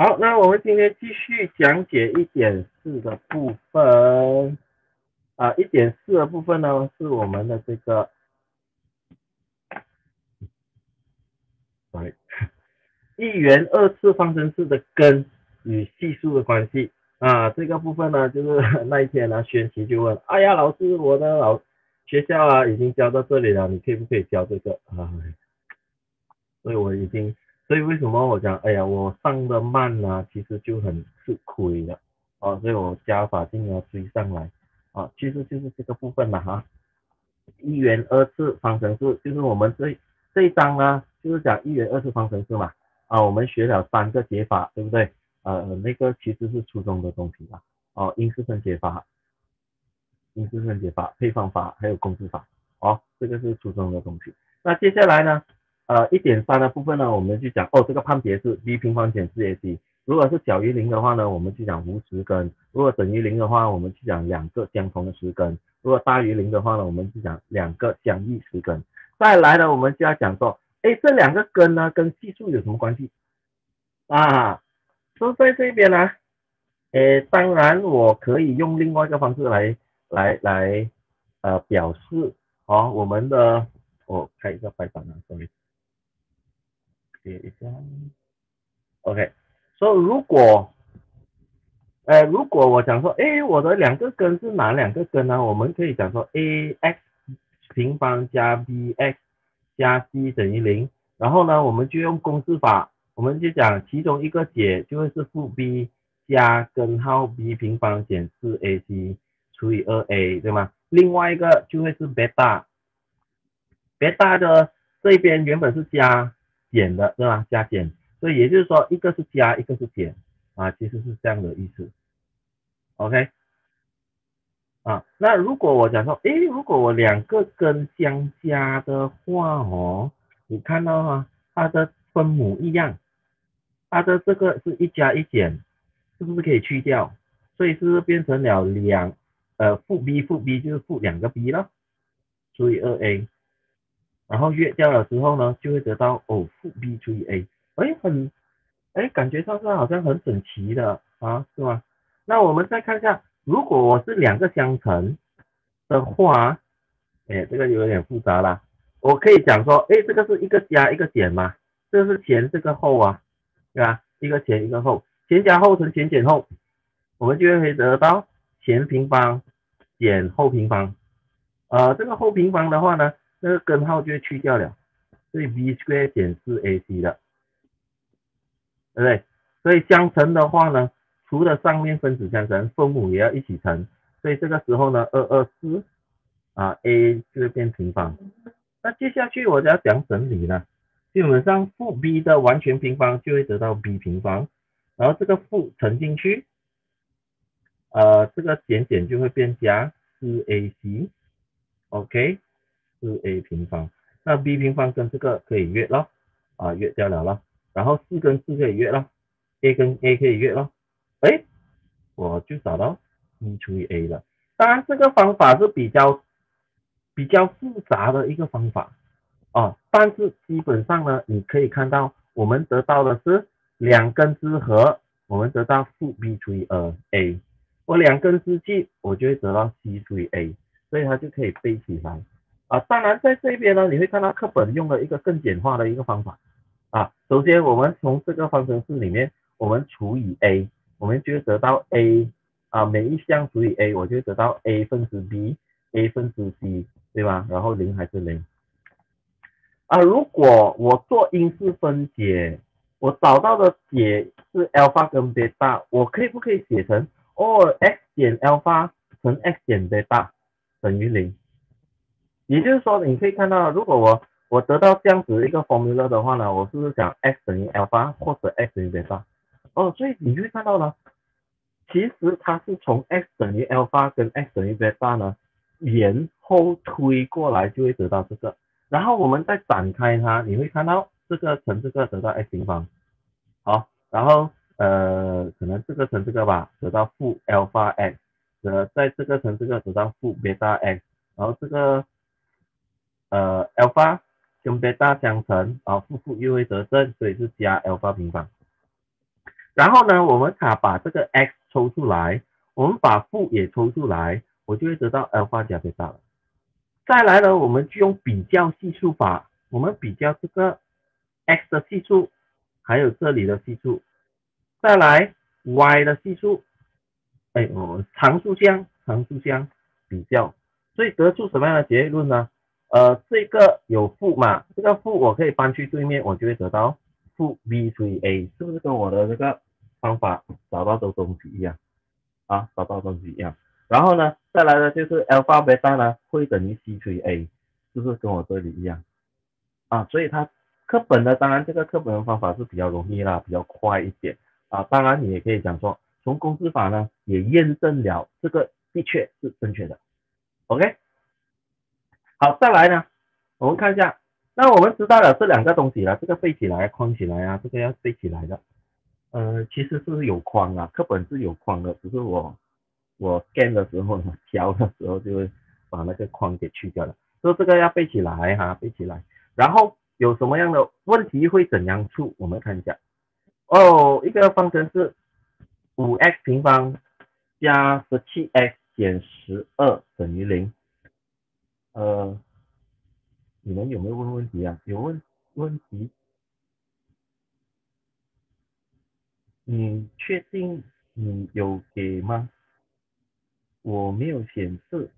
好，那我们今天继续讲解一点四的部分。啊，一点四的部分呢，是我们的这个，来，一元二次方程式的根与系数的关系。啊，这个部分呢，就是 那一天呢，宣琪就问，哎呀，老师，我的老学校啊，已经教到这里了，你可以不可以教这个啊？所以我已经，所以为什么我讲，哎呀，我上的慢呢，其实就很吃亏的，啊，所以我加法定要追上来。啊，其实就是这个部分了哈，一元二次方程式就是我们这这一章呢，就是讲一元二次方程式嘛。啊，我们学了三个解法，对不对？呃，那个其实是初中的东西啦。哦，因式分解法、因式分解法、配方法还有公式法。哦，这个是初中的东西。那接下来呢，呃，一点三的部分呢，我们就讲哦，这个判别是 b 平方减 4ac。如果是小于零的话呢，我们就讲无实根；如果等于零的话，我们就讲两个相同的实根；如果大于零的话呢，我们就讲两个相异实根。再来呢，我们就要讲说，哎，这两个根呢跟系数有什么关系啊？说在这边呢，哎，当然我可以用另外一个方式来来来呃表示哦，我们的我开一个白板啊，这里写一下，OK。说如果，呃，如果我想说，哎，我的两个根是哪两个根呢？我们可以讲说，a x 平方加 b x 加 c 等于零。然后呢，我们就用公式法，我们就讲其中一个解就会是负 b 加根号 b 平方减四 ac 除以二 a，对吗？另外一个就会是贝塔，贝塔的这边原本是加减的，对吧？加减。所以也就是说，一个是加，一个是减，啊，其实是这样的意思，OK，啊，那如果我讲说，诶，如果我两个根相加的话哦，你看到吗？它的分母一样，它的这个是一加一减，是不是可以去掉？所以是不是变成了两，呃，负 b 负 b 就是负两个 b 了，除以二 a，然后约掉了之后呢，就会得到哦，负 b 除以 a。哎，很，哎，感觉上是好像很整齐的啊，是吗？那我们再看一下，如果我是两个相乘的话，哎，这个有点复杂了。我可以讲说，哎，这个是一个加一个减嘛，这是前这个后啊，对吧？一个前一个后，前加后乘前减后，我们就会得到前平方减后平方。呃，这个后平方的话呢，那个根号就会去掉了，所以 b square 减四 ac 的。对不对？所以相乘的话呢，除了上面分子相乘，分母也要一起乘。所以这个时候呢，二二四啊，a 就会变平方。那接下去我就要讲整理了。基本上负 b 的完全平方就会得到 b 平方，然后这个负乘进去，呃，这个减减就会变加四 ac，OK，四 a 平方。那 b 平方跟这个可以约了，啊，约掉了了。然后四跟四可以约了，a 跟 a 可以约了，哎，我就找到 b 除以 a 了。当然这个方法是比较比较复杂的一个方法啊，但是基本上呢，你可以看到我们得到的是两根之和，我们得到负 b 除以二 a，我两根之去，我就会得到 c 除以 a，所以它就可以背起来啊。当然在这边呢，你会看到课本用了一个更简化的一个方法。啊，首先我们从这个方程式里面，我们除以 a，我们就得到 a 啊，每一项除以 a，我就得到 a 分之 b，a 分之 c，对吧？然后零还是零。啊，如果我做因式分解，我找到的解是 alpha 跟 beta，我可以不可以写成哦，x 减 alpha 乘 x 减 beta 等于零？也就是说，你可以看到，如果我我得到这样子一个 formula 的话呢，我是不是讲 x 等于 alpha 或者 x 等于 beta？哦，所以你会看到呢，其实它是从 x 等于 alpha 跟 x 等于 beta 呢，延后推过来就会得到这个，然后我们再展开它，你会看到这个乘这个得到 x 平方，好，然后呃可能这个乘这个吧，得到负 alpha x，呃在这个乘这个得到负 beta x，然后这个呃 alpha。跟贝塔相乘，啊，负负又会得正，所以是加 alpha 平方。然后呢，我们卡把这个 x 抽出来，我们把负也抽出来，我就会得到 alpha 加贝塔了。再来呢，我们就用比较系数法，我们比较这个 x 的系数，还有这里的系数，再来 y 的系数，哎，我们常数项常数项比较，所以得出什么样的结论呢？呃，这个有负嘛，这个负我可以搬去对面，我就会得到负 b 除以 a，是不是跟我的这个方法找到的东西一样？啊，找到东西一样。然后呢，再来呢就是 alpha beta 呢会等于 c 除以 a，是不是跟我这里一样？啊，所以它课本的当然这个课本的方法是比较容易啦，比较快一点啊。当然你也可以讲说，从公式法呢也验证了这个的确是正确的。OK。好，再来呢，我们看一下，那我们知道了这两个东西了，这个背起来、框起来啊，这个要背起来的，呃，其实是有框啊，课本是有框的，只是我我 scan 的时候呢，教的时候就会把那个框给去掉了，所以这个要背起来哈，背起来，然后有什么样的问题会怎样出？我们看一下，哦，一个方程式五 x 平方加十七 x 减十二等于零。呃，你们有没有问问题啊？有问问题？你确定你有给吗？我没有显示，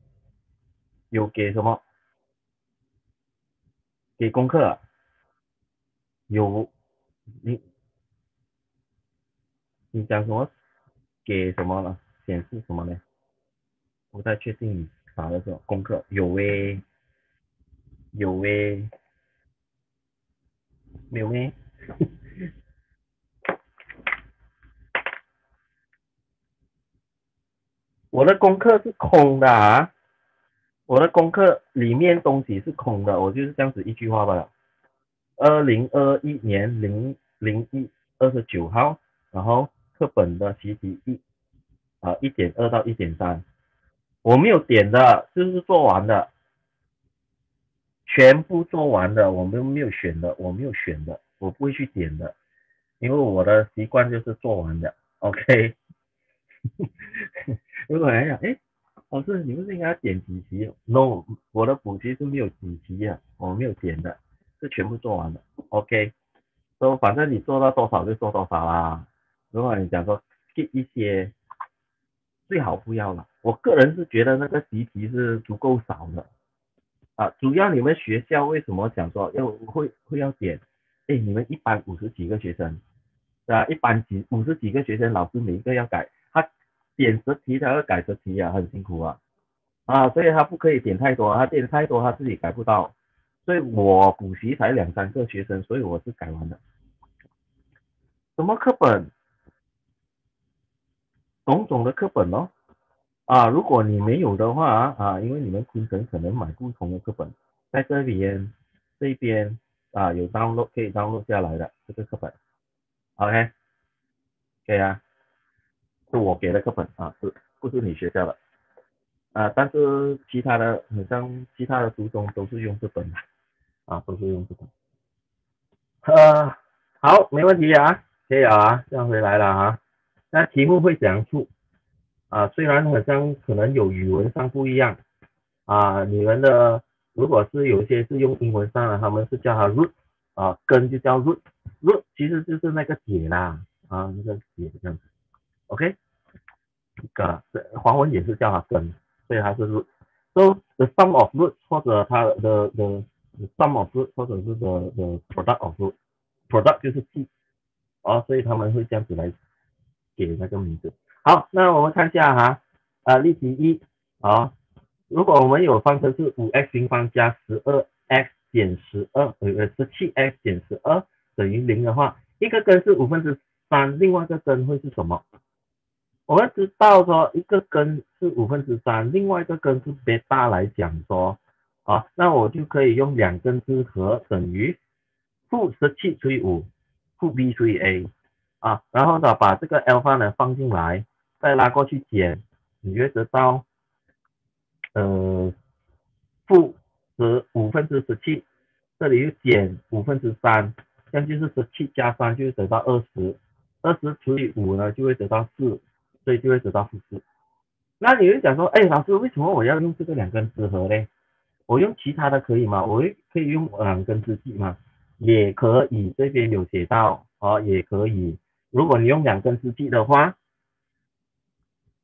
有给什么？给功课？啊？有，你你讲什么？给什么了？显示什么呢？不太确定。啥的时候功课有诶，有诶，没有诶。我的功课是空的啊，我的功课里面东西是空的，我就是这样子一句话罢了。二零二一年零零一二十九号，然后课本的习题一啊一点二到一点三。我没有点的，就是做完的，全部做完的，我们没有选的，我没有选的，我不会去点的，因为我的习惯就是做完的，OK。如果来讲，哎，老师，你不是应该点几级？No，我的补习是没有几题啊，我没有点的，是全部做完的，OK。说反正你做到多少就做多少啦。如果你讲说 skip 一些。最好不要了，我个人是觉得那个习题是足够少的啊。主要你们学校为什么讲说要会会要点？哎，你们一般五十几个学生，对吧？一般几五十几个学生，老师每一个要改，他点十题他要改十题啊，很辛苦啊啊，所以他不可以点太多，他点太多他自己改不到。所以我补习才两三个学生，所以我是改完的。什么课本？种种的课本哦，啊，如果你没有的话啊，因为你们昆城可能买不同的课本，在这边这边啊有 download 可以 download 下来的这个课本，OK，可以啊，是我给的课本啊，是不是你学校的？啊，但是其他的好像其他的初中都是用这本的，啊，都是用这本。呃，好，没问题啊，可以啊，这样回来了啊。那题目会怎样出啊？虽然好像可能有语文上不一样啊，你们的如果是有一些是用英文上的，他们是叫它 root 啊，根就叫 root，root 其实就是那个解啦啊，那个解这样子，OK，个黄文也是叫它根，所以它是 root。So the sum of root 或者它的的 sum of root 或者是 the the product of root，product 就是 t，啊，所以他们会这样子来。给那个名字。好，那我们看一下哈，啊，例题一啊，如果我们有方程式五 x 平方加十二 x 减十二，呃，十七 x 减十二等于零的话，一个根是五分之三，另外一个根会是什么？我们知道说一个根是五分之三，另外一个根是贝塔来讲说，啊，那我就可以用两根之和等于负十七除以五，负 b 除以 a。啊，然后呢，把这个 alpha 呢放进来，再拉过去减，你就会得到，呃，负十五分之十七，这里又减五分之三，这样就是十七加三就得到二十，二十除以五呢就会得到四，所以就会得到负四。那你会讲说，哎，老师为什么我要用这个两根之和呢？我用其他的可以吗？我可以用两根支记吗？也可以，这边有写到，哦，也可以。如果你用两根支记的话，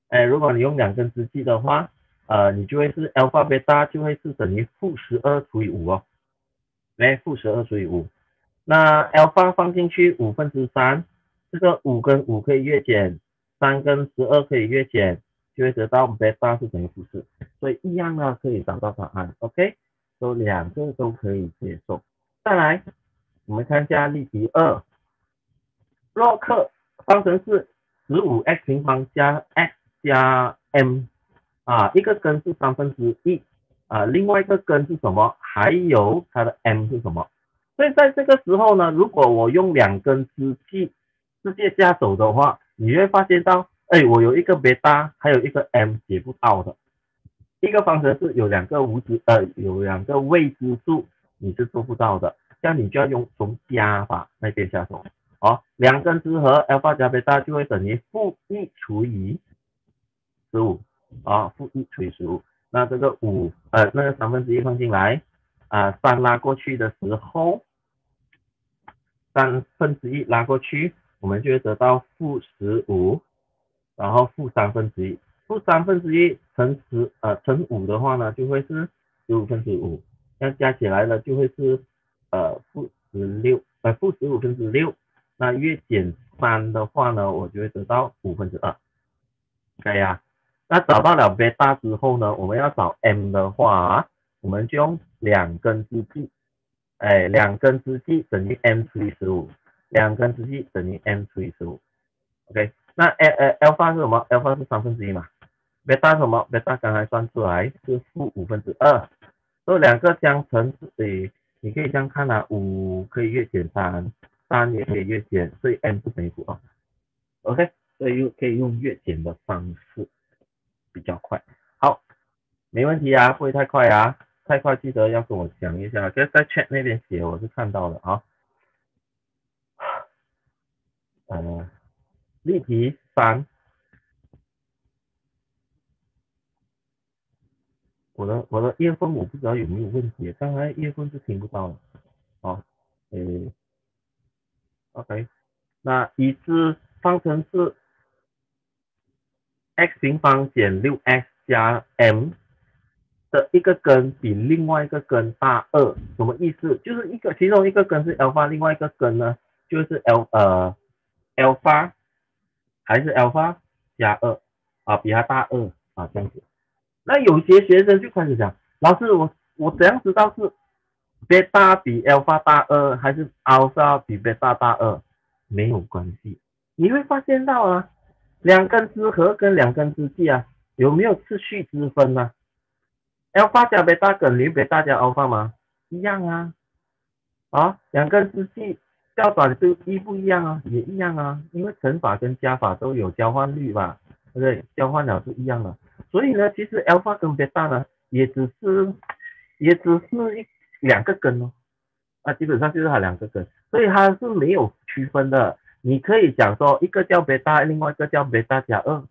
哎，如果你用两根支记的话，呃，你就会是 alpha beta 就会是等于负十二除以五哦，来，负十二除以五。那 alpha 放进去五分之三，这个五跟五可以约减，三跟十二可以约减，就会得到 beta 是等于负四，所以一样呢可以找到答案，OK，都两个都可以接受。再来，我们看一下例题二，洛克方程式十五 x 平方加 x。加 m 啊，一个根是三分之一啊，另外一个根是什么？还有它的 m 是什么？所以在这个时候呢，如果我用两根支记直接下手的话，你会发现到，哎，我有一个贝塔，还有一个 m 解不到的。一个方程式有两个无知呃，有两个未知数，你是做不到的。这样你就要用从加法那边下手。好，两根之和 alpha 加贝塔就会等于负一除以。十五。啊，负一除以十五，那这个五呃，那个三分之一放进来啊，三拉过去的时候，三分之一拉过去，我们就会得到负十五，然后负三分之一，负三分之一乘十呃乘五的话呢，就会是十五分之五，那加起来呢就会是呃负十六呃负十五分之六，那月减三的话呢，我就会得到五分之二，可以啊。那找到了贝塔之后呢，我们要找 m 的话，我们就用两根支记，哎，两根支记等于 m 除以十五，两根支记等于 m 除以十五，OK，那 a 呃 alpha 是什么？alpha 是三分之一嘛，贝塔什么？beta 刚才算出来是负五分之二，所以两个相乘，所以你可以这样看啊，五可以月减三，三也可以月减，所以 m 不等于负二，OK，所以又可以用月减的方式。比较快，好，没问题啊，不会太快啊，太快记得要跟我讲一下，就在 chat 那边写，我是看到了啊。呃，例题三，我的我的叶峰我不知道有没有问题，刚才叶峰是听不到的，好，诶，OK，那已知方程式。x 平方减六 x 加 m 的一个根比另外一个根大二，什么意思？就是一个其中一个根是 alpha，另外一个根呢就是 l 呃 alpha 还是 alpha 加二啊，比它大二啊这样子。那有些学生就开始讲，老师我我怎样知道是贝塔比 alpha 大二还是 alpha 比贝塔大二？没有关系，你会发现到啊。两根之和跟两根支记啊，有没有次序之分呢？alpha 加贝塔等于贝塔加 alpha 吗？一样啊。啊，两根支记较短就一不一样啊，也一样啊，因为乘法跟加法都有交换率吧，对不对？交换了是一样的。所以呢，其实 alpha 跟贝塔呢，也只是也只是一两个根哦，啊，基本上就是它两个根，所以它是没有区分的。你可以讲说一个叫贝塔，另外一个叫贝塔加二，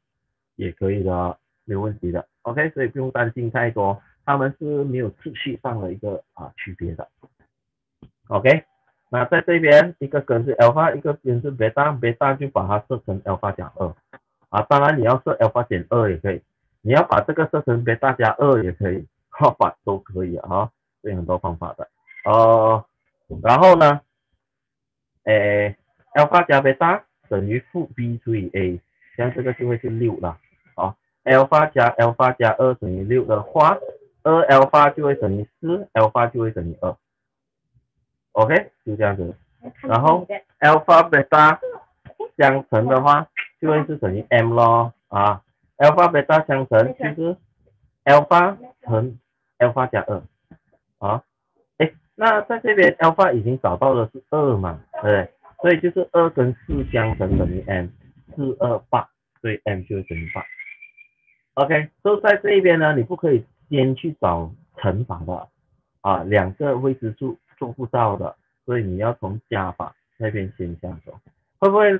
也可以的，没有问题的。OK，所以不用担心太多，他们是没有次序上的一个啊区别的。OK，那在这边一个根是 alpha，一个根是贝塔，贝塔就把它设成 alpha 加二啊。当然你要设 alpha 减二也可以，你要把这个设成贝塔加二也可以，方法都可以啊，有很多方法的。呃，然后呢，诶。alpha 加贝塔等于负 b 除以 a，像这个就会是六了。好，alpha 加 alpha 加二等于六的话，二 alpha 就会等于四，alpha 就会等于二。OK，就这样子。然后 alpha 贝塔相乘的话，就会是等于 m 咯。啊，alpha 贝塔相乘就是 alpha 乘 alpha 加二。啊，哎，那在这边 alpha 已经找到的是二嘛，对不对？所以就是二跟四相乘等于 m，四二八，所以 m 就等于八。OK，都在这一边呢，你不可以先去找乘法的啊，两个未知数做不到的，所以你要从加法那边先下手。会不会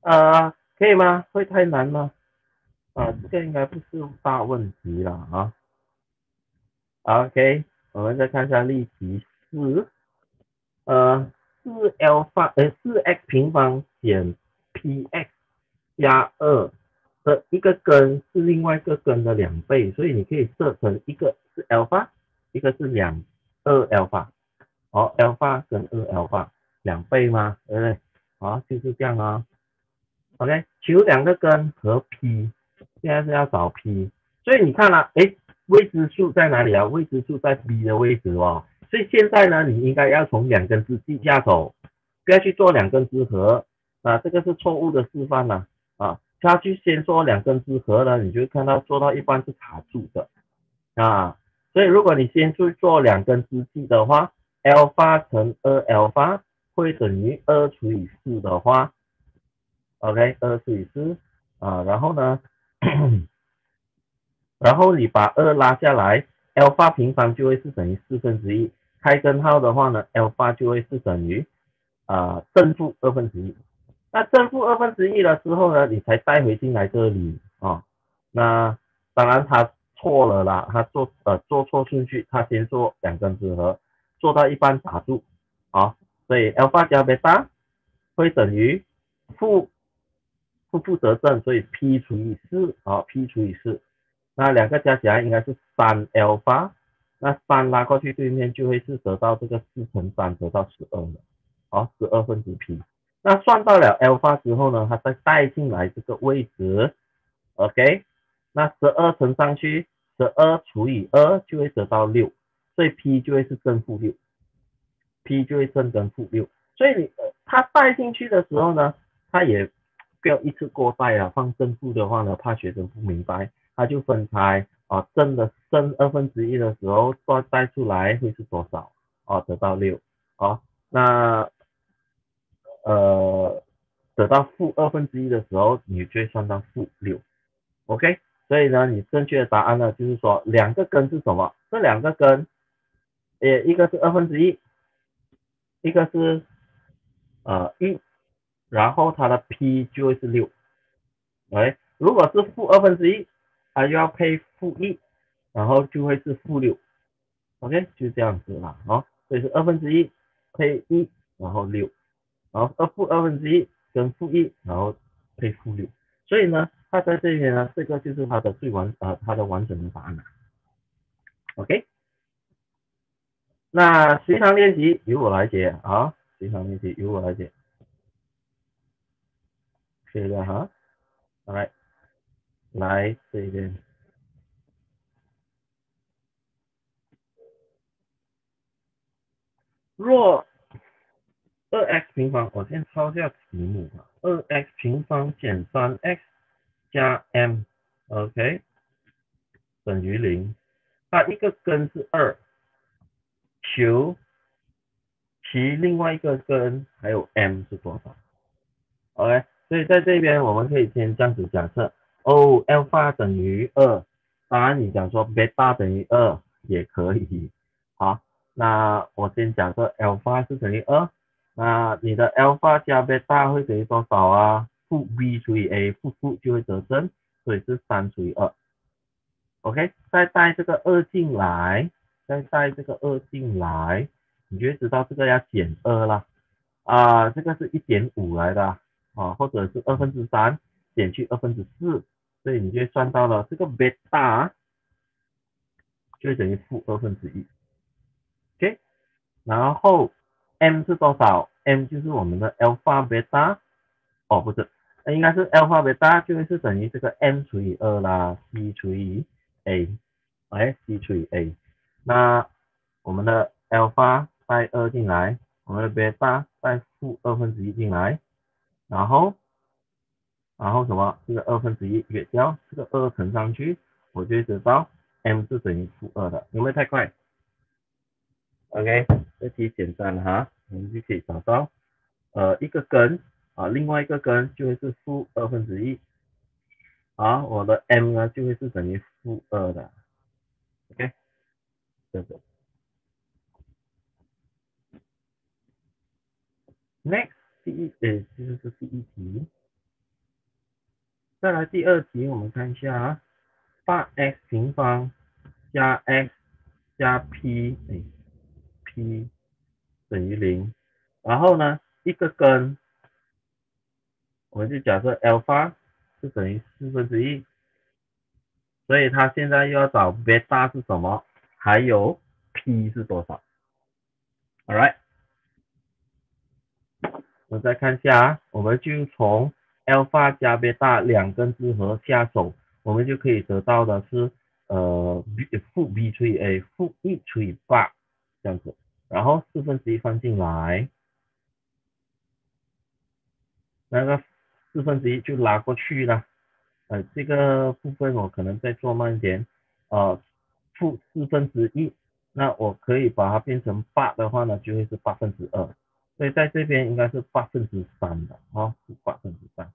呃，可以吗？会太难吗？啊，这个应该不是大问题了啊。OK，我们再看一下例题四，呃，四 l 方呃四 x 平方减 px 加二的一个根是另外一个根的两倍，所以你可以设成一个是 alpha，一个是两二 alpha，好，alpha 跟二 alpha 两倍吗？对不对？好，就是这样啊。OK，求两个根和 p，现在是要找 p，所以你看了，哎。未知数在哪里啊？未知数在 b 的位置哦，所以现在呢，你应该要从两根支记下手，不要去做两根支合啊，这个是错误的示范呢啊，他去先做两根支合呢，你就看到做到一半是卡住的啊，所以如果你先去做两根支记的话，l 发乘二 l 发会等于二除以四的话，OK，二除以四啊，然后呢？然后你把二拉下来，alpha 平方就会是等于四分之一。开根号的话呢，alpha 就会是等于啊正负二分之一。那正负二分之一了之后呢，你才带回进来这里啊。那当然他错了啦，他做呃做错顺序，他先做两根之和，做到一半打住啊。所以 alpha 加 beta 会等于负负负得正，所以 p 除以四啊，p 除以四。那两个加起来应该是三 alpha，那三拉过去对面就会是得到这个四乘三得到十二了，好，十二分之 p。那算到了 alpha 之后呢，它再带进来这个位置，OK，那十二乘上去，十二除以二就会得到六，所以 p 就会是正负六，p 就会正跟负六。所以你它带进去的时候呢，它也不要一次过带啊，放正负的话呢，怕学生不明白。它就分开啊，正的正二分之一的时候，再带出来会是多少？哦，得到六。好，那呃，得到负二分之一的时候，你就会算到负六。OK，所以呢，你正确的答案呢，就是说两个根是什么？这两个根，呃，一个是二分之一，一个是呃一，然后它的 P 就会是六。哎，如果是负二分之一。它又要配负一，然后就会是负六，OK，就这样子了，啊，所以是二分之一配一，然后六，然后二负二分之一跟负一，然后配负六，所以呢，它在这边呢，这个就是它的最完呃它的完整的答案了，OK，那随堂练习由我来解啊，随堂练习由我来解，可以的哈，来。来这边，若二 x 平方，我先抄下题目啊，二 x 平方减三 x 加 m，OK，等于零，它一个根是二，求其另外一个根还有 m 是多少？OK，所以在这边我们可以先这样子假设。哦，alpha 等于二，当然你讲说 beta 等于二也可以。好，那我先假设 alpha 是等于二，那你的 alpha 加 beta 会等于多少啊？负 b 除以 a，负负就会得正，所以是三除以二。OK，再带这个二进来，再带这个二进来，你就知道这个要减二了。啊，这个是一点五来的啊，或者是二分之三减去二分之四。所以你就算到了这个 beta 就等于负二分之一，OK，然后 m 是多少？m 就是我们的 alpha beta，哦不是，应该是 alpha beta 就会是等于这个 m 除以二啦，c 除以 a，哎，c 除以 a，那我们的 alpha 带二进来，我们的 beta 带负二分之一进来，然后。然后什么？这个二分之一约掉，这个二乘上去，我就知道 m 是等于负二的，有没有太快？OK，这题简单哈，我们就可以找到，呃，一个根啊，另外一个根就会是负二分之一，好，我的 m 呢就会是等于负二的，OK，这个。Next，第一，呃，这就是第一题。再来第二题，我们看一下啊，八 x 平方加 x 加 p，哎，p 等于零，然后呢，一个根，我们就假设 alpha 是等于四分之一，所以它现在又要找 beta 是什么，还有 p 是多少？All right，我再看一下，我们就从 alpha 加 beta 两根之和下手，我们就可以得到的是呃 b 负 b 除以 a 负一除以八这样子，然后四分之一放进来，那个四分之一就拉过去了，呃这个部分我可能再做慢一点，呃负四分之一，那我可以把它变成八的话呢，就会是八分之二。所以在这边应该是八分之三的，啊，八分之三。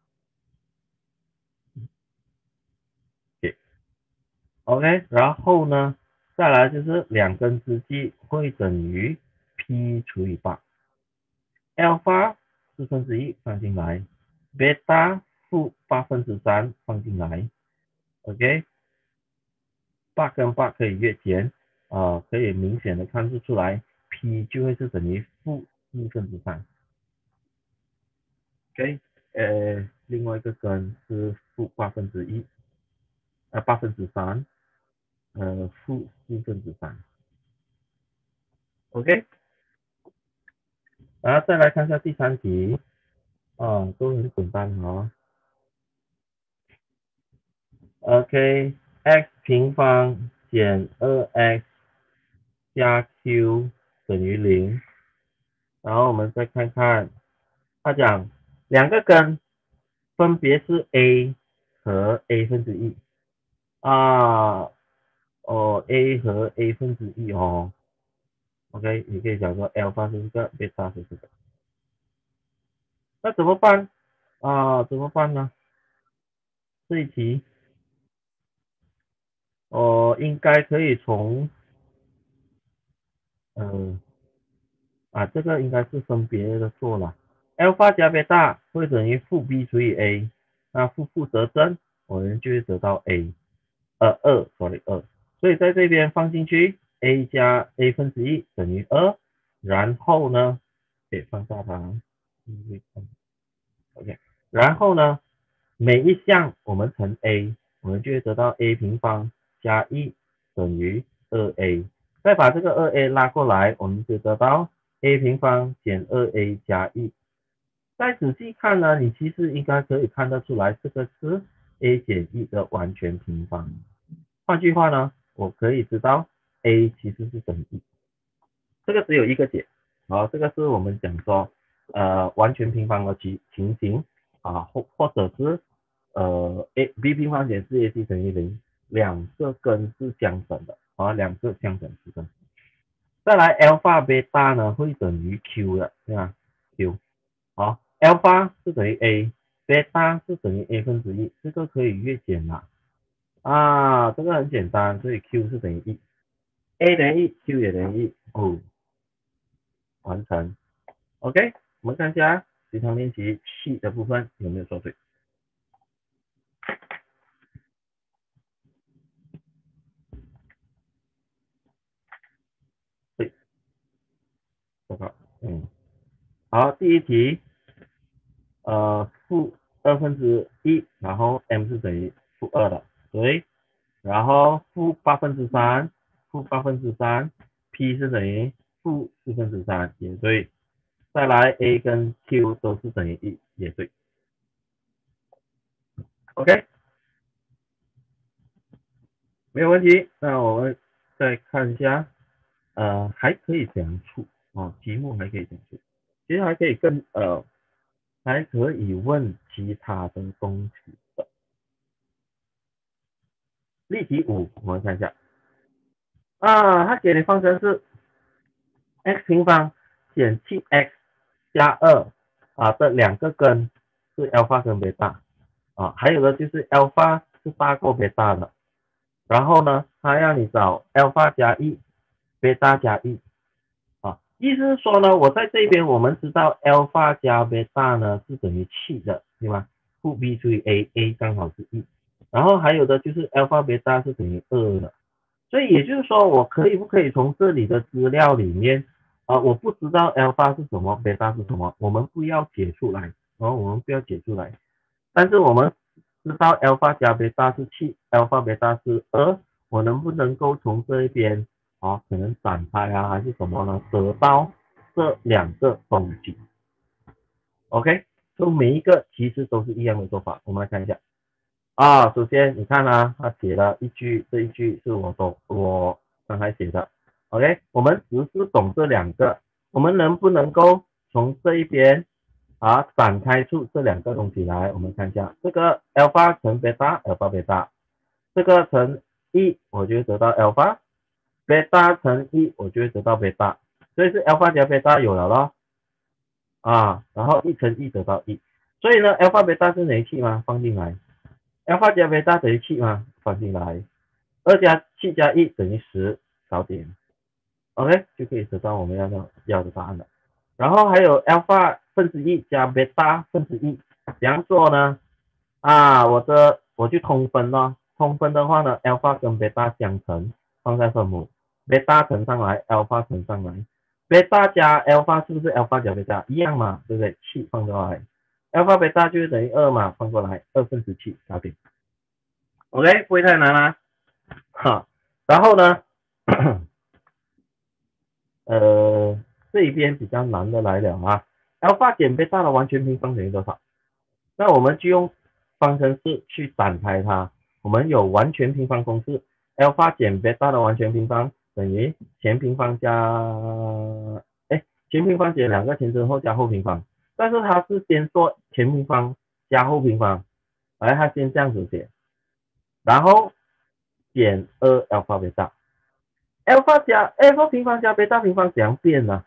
OK，然后呢，再来就是两根之积会等于 P 除以八，alpha 四分之一放进来，beta 负八分之三放进来，OK，八跟八可以约减，啊，可以明显的看出出来，P 就会是等于负。四分之三，OK，呃，另外一个根是负八分之一，呃，八分之三，呃，负四分之三，OK，然后再来看一下第三题，啊，都很简单哈，OK，x 平方减二 x 加 q 等于零。然后我们再看看，他讲两个根分别是 a 和 a 分之一啊，哦 a 和 a 分之一哦，OK，你可以讲说 alpha 是这个，beta 是这个，那怎么办啊？怎么办呢？这一题，哦，应该可以从，嗯。啊，这个应该是分别的做了，alpha 加 beta 会等于负 b 除以 a，那负负得正，我们就会得到 a，呃二，sorry 二，所以在这边放进去，a 加 a 分之一等于二，然后呢，给放大它，OK，然后呢，每一项我们乘 a，我们就会得到 a 平方加一等于二 a，再把这个二 a 拉过来，我们就得到。A 平方减二 a 加一，再仔细看呢，你其实应该可以看得出来，这个是 a 减一的完全平方。换句话呢，我可以知道 a 其实是等于一，这个只有一个解。好，这个是我们讲说，呃，完全平方的情情形啊，或或者是呃 a b 平方减四 ac 等于零，两个根是相等的，啊，两个相等之根。再来，alpha beta 呢会等于 q 的，对吧？q。好，alpha 是等于 a，beta 是等于 a 分之一，这个可以约减了啊，这个很简单，所以 q 是等于一，a 等于一，q 也等于一，哦，完成，OK，我们看一下这堂练习七的部分有没有做对。嗯，好，第一题，呃，负二分之一，然后 m 是等于负二的，对，然后负八分之三，负八分之三，p 是等于负四分之三，也对，再来 a 跟 q 都是等于一，也对，OK，没有问题，那我们再看一下，呃，还可以怎样处？哦，题目还可以讲出，其实还可以更呃，还可以问其他的东西的。例题五，我们看一下，啊，它给的方程是 x 平方减 7x 加二啊的两个根是 alpha 跟 beta 啊，还有的就是 alpha 是大过 beta 的，然后呢，它让你找 alpha 加一，beta 加一。意思是说呢，我在这边，我们知道 alpha 加 beta 呢是等于七的，对吗？负 b 除以 a，a 刚好是一，然后还有的就是 alpha beta 是等于二的，所以也就是说，我可以不可以从这里的资料里面啊，我不知道 alpha 是什么，beta 是什么，我们不要解出来，然后我们不要解出来，但是我们知道 alpha 加 beta 是七，alpha beta 是二，我能不能够从这一边啊，可能展开啊，还是什么呢，得到这两个东西？OK。就每一个其实都是一样的做法，我们来看一下啊。首先你看啊，他写了一句，这一句是我懂，我刚才写的。OK，我们只是懂这两个，我们能不能够从这一边啊展开出这两个东西来？我们看一下这个 alpha 乘 beta，alpha beta，这个乘一，我就得到贝塔乘一，我就会得到贝塔。所以是 alpha 加贝塔有了咯。啊，然后一乘一得到一，所以呢，alpha beta 是等于七吗？放进来，alpha 加贝塔等于七吗？放进来，二加七加一等于十，搞点，OK 就可以得到我们要的要的答案了。然后还有 alpha 分之一加贝塔分之一，怎样做呢？啊，我的我就通分咯，通分的话呢，alpha 跟贝塔相乘，放在分母，beta 乘上来，alpha 乘上来。贝塔加 alpha 是不是 alpha 加贝塔一样嘛？对不对？七放过来，alpha 贝塔就是等于二嘛，放过来，二分之七，搞定。OK，不会太难啦。好，然后呢，呃，这一边比较难的来了啊。alpha 减贝塔的完全平方等于多少？那我们就用方程式去展开它。我们有完全平方公式，alpha 减贝塔的完全平方。等于前平方加，哎，前平方减两个前之后加后平方，但是它是先做前平方加后平方，来，它先这样子写，然后减二 alpha 贝塔，alpha 加 l 平方加贝塔平方怎样变呢？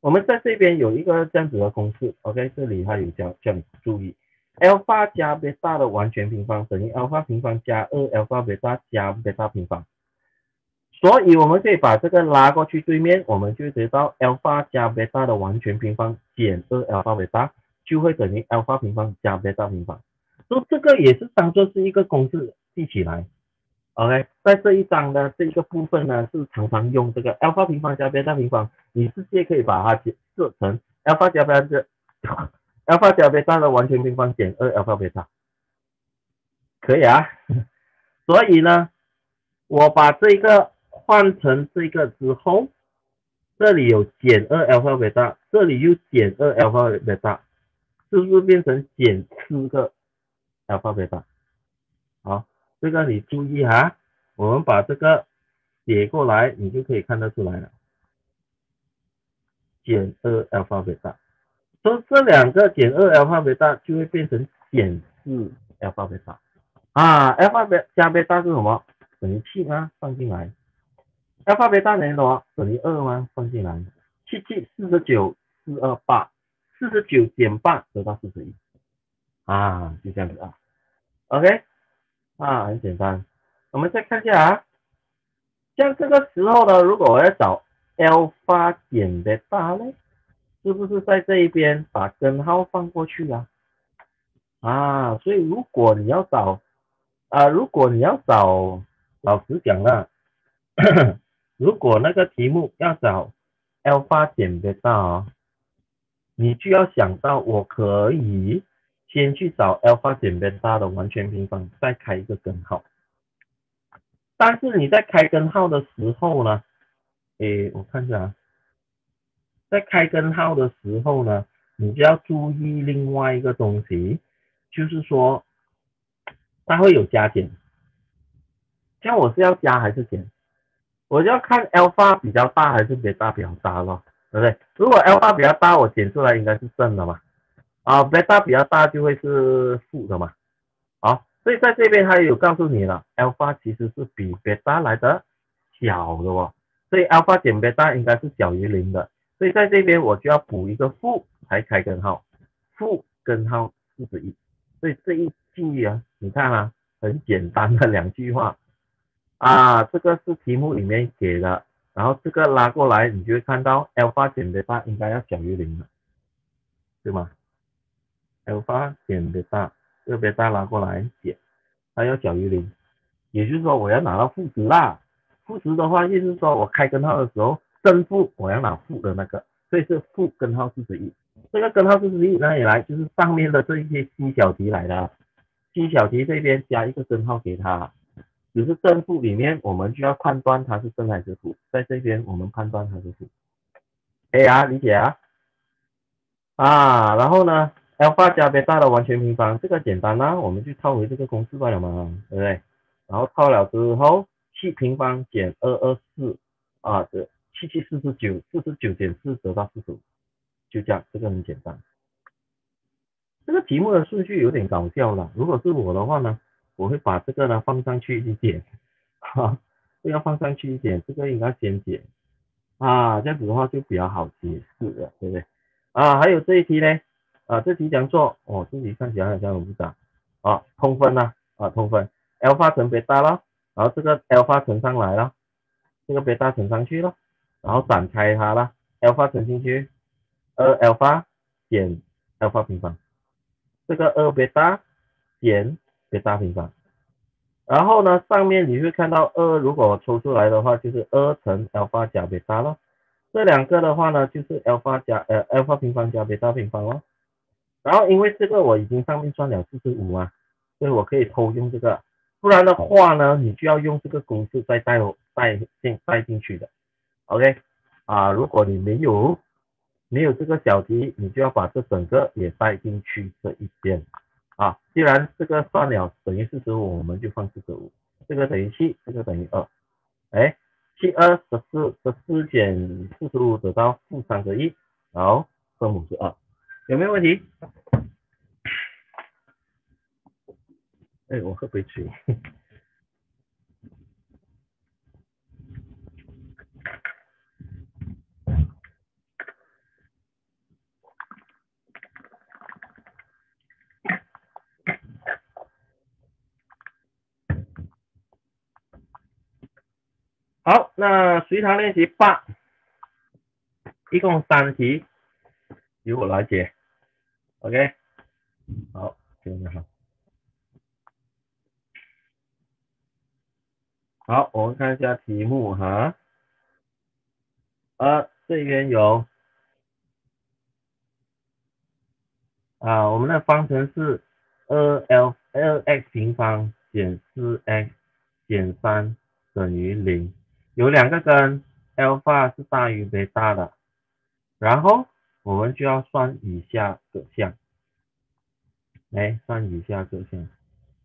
我们在这边有一个这样子的公式，OK，这里它有教叫你注意，alpha 加贝塔的完全平方等于 alpha 平方加二 alpha 贝塔加贝塔平方。所以我们可以把这个拉过去对面，我们就得到 alpha 加 beta 的完全平方减二 alpha beta 就会等于 alpha 平方加 beta 平方。所以这个也是当做是一个公式记起来。OK，在这一章的这一个部分呢，是常常用这个 alpha 平方加 beta 平方，你直接可以把它解设成 alpha 加 beta alpha 加贝塔的完全平方减二 alpha 贝塔可以啊。所以呢，我把这个。换成这个之后，这里有减二 alpha 贝塔这里又减二 alpha 贝塔是不是变成减四个 alpha 贝塔好，这个你注意哈，我们把这个写过来，你就可以看得出来了。减二 alpha beta，所以这两个减二 alpha beta 就会变成减四 alpha beta。啊，alpha beta 加 beta 是什么？等于七吗？放进来。alpha beta 等于多少？等于二吗？放进来，七七四十九四二八，四十九减八得到四十一，啊，就这样子啊，OK，啊，很简单。我们再看一下啊，像这个时候呢，如果我要找 alpha 减 beta 呢，是不是在这一边把根号放过去啊？啊，所以如果你要找啊，如果你要找，老实讲啊。如果那个题目要找 alpha 减 beta，你就要想到我可以先去找 alpha 减 beta 的完全平方，再开一个根号。但是你在开根号的时候呢，诶，我看一下啊，在开根号的时候呢，你就要注意另外一个东西，就是说它会有加减，像我是要加还是减？我就要看 alpha 比较大还是 beta 比较大咯，对不对？如果 alpha 比较大，我减出来应该是正的嘛，啊，beta 比较大就会是负的嘛，好，所以在这边它有告诉你了，alpha 其实是比 beta 来的小的哦，所以 alpha 减 beta 应该是小于零的，所以在这边我就要补一个负才开根号，负根号四十一，所以这一句啊，你看啊，很简单的两句话。啊，这个是题目里面给的，然后这个拉过来，你就会看到 alpha 减 beta 应该要小于零了，对吗？alpha 减 beta 这个贝塔拿过来减，它要小于零，也就是说我要拿到负值啦。负值的话，意思是说我开根号的时候正负我要拿负的那个，所以是负根号四十一。这个根号四十一哪里来？就是上面的这一些 C 小题来的，C 小题这边加一个根号给它，只是正负里面我们就要判断它是正还是负，在这边我们判断它是负。A 啊，理解啊？啊，然后呢，alpha 加贝塔的完全平方，这个简单啦，我们就套回这个公式罢了嘛，对不对？然后套了之后，七平方减二二四啊，对七七四十九，四十九减四得到四十五。就这样，这个很简单。这个题目的顺序有点搞笑了。如果是我的话呢，我会把这个呢放上去一点，哈，这要放上去一点，这个应该先解啊，这样子的话就比较好解释了，对不对？啊，还有这一题呢，啊，这题讲做？哦，这题看起来好像很复杂啊，通分呢，啊，通分，alpha 乘贝塔了，然后这个 alpha 乘上来了，这个贝塔乘上去了，然后展开它了，alpha 乘进去。二 alpha 减 alpha 平方，这个二贝塔减贝塔平方，然后呢，上面你会看到二，如果抽出来的话，就是二乘 alpha 加贝塔了。这两个的话呢，就是 alpha 加呃 alpha 平方加贝塔平方哦。然后因为这个我已经上面算了四十五啊，所以我可以偷用这个，不然的话呢，你就要用这个公式再带带进带进去的。OK 啊，如果你没有。没有这个小题，你就要把这整个也带进去这一边啊。既然这个算了等于四十五，我们就放四十五。这个等于七，这个等于二。哎，七二十四，十四减四十五得到负三十一，然后分母是二，有没有问题？哎，我喝杯水。好，那随堂练习八，一共三题，由我来解，OK，好，听着好。好，我们看一下题目哈，呃，这边有。啊，我们的方程是二 l 二 x 平方减四 x 减三等于零。有两个根，alpha 是大于贝塔的，然后我们就要算以下各项，来算以下各项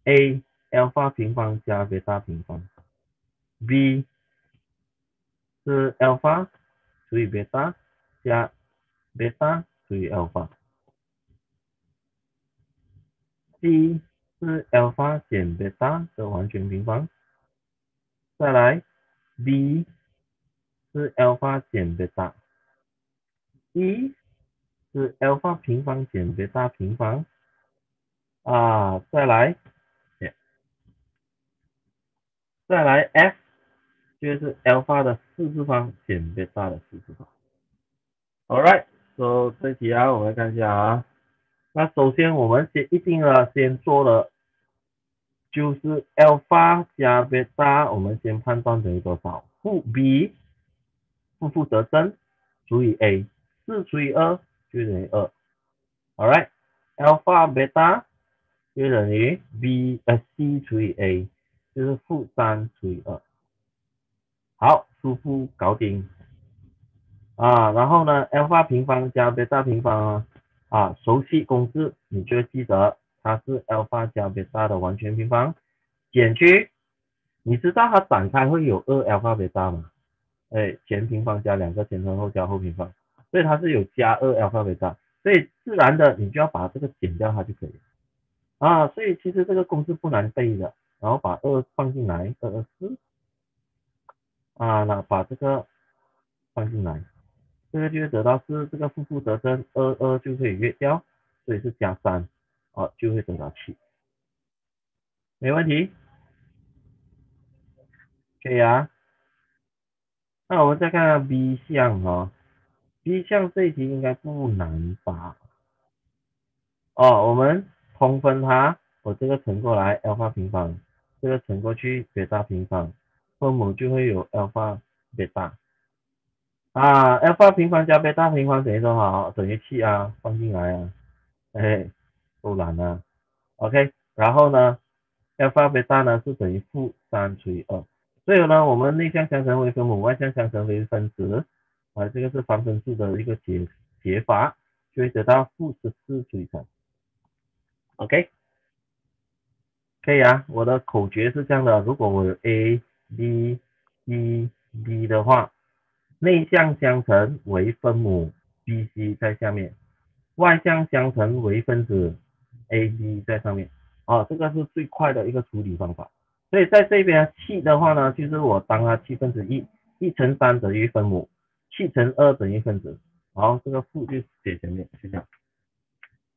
：a alpha 平方加贝塔平方；b 是 alpha 除以贝塔加贝塔除以 alpha；c 是 alpha 减贝塔的完全平方。再来。B 是 alpha 减贝塔，e 是 alpha 平方减贝塔平方，啊，再来，再来 f 就是 alpha 的四次方减贝塔的四次方。All right，so 这题啊，我们看一下啊，那首先我们先一定要先做了。就是 alpha 加 beta，，我们先判断等于多少？负 b 负负得正除以 a，四除以二就等于二。All right，alpha 贝塔就等于 b 呃 c 除以 a，就是负三除以二。好，初步搞定。啊，然后呢，alpha 平方加 beta 平方啊，啊，熟悉公式你就记得。它是 alpha 加贝塔的完全平方减去，你知道它展开会有二 alpha 贝塔吗？哎，前平方加两个前乘后加后平方，所以它是有加二 alpha 贝塔，所以自然的你就要把这个减掉它就可以啊。所以其实这个公式不难背的，然后把二放进来，二二四啊，那把这个放进来，这个就会得到是这个负负得正，二二就可以约掉，所以是加三。好，就会得到七，没问题，可以啊。那我们再看看 B 项哈，B 项这一题应该不难吧？哦，我们通分它我这个乘过来 alpha 平方，这个乘过去贝塔平方，分母就会有 alpha 贝塔。啊，alpha 平方加贝塔平方等于多少？等于七啊，放进来啊，哎，都难啊。OK，然后呢，alpha 贝塔呢是等于负三除以二，所以呢，我们内向相乘为分母，外向相乘为分子，啊，这个是方程式的一个解解法，就会得到负十四除以三。OK，可以啊，我的口诀是这样的，如果我有 A、B、C、D 的话，内向相乘为分母，B、C 在下面，外向相乘为分子，A、B 在上面，啊，这个是最快的一个处理方法。所以在这边气的话呢，就是我当它七分之一，一乘三等于分母，七乘二等于分子，然后，这个负就写前面，就这样，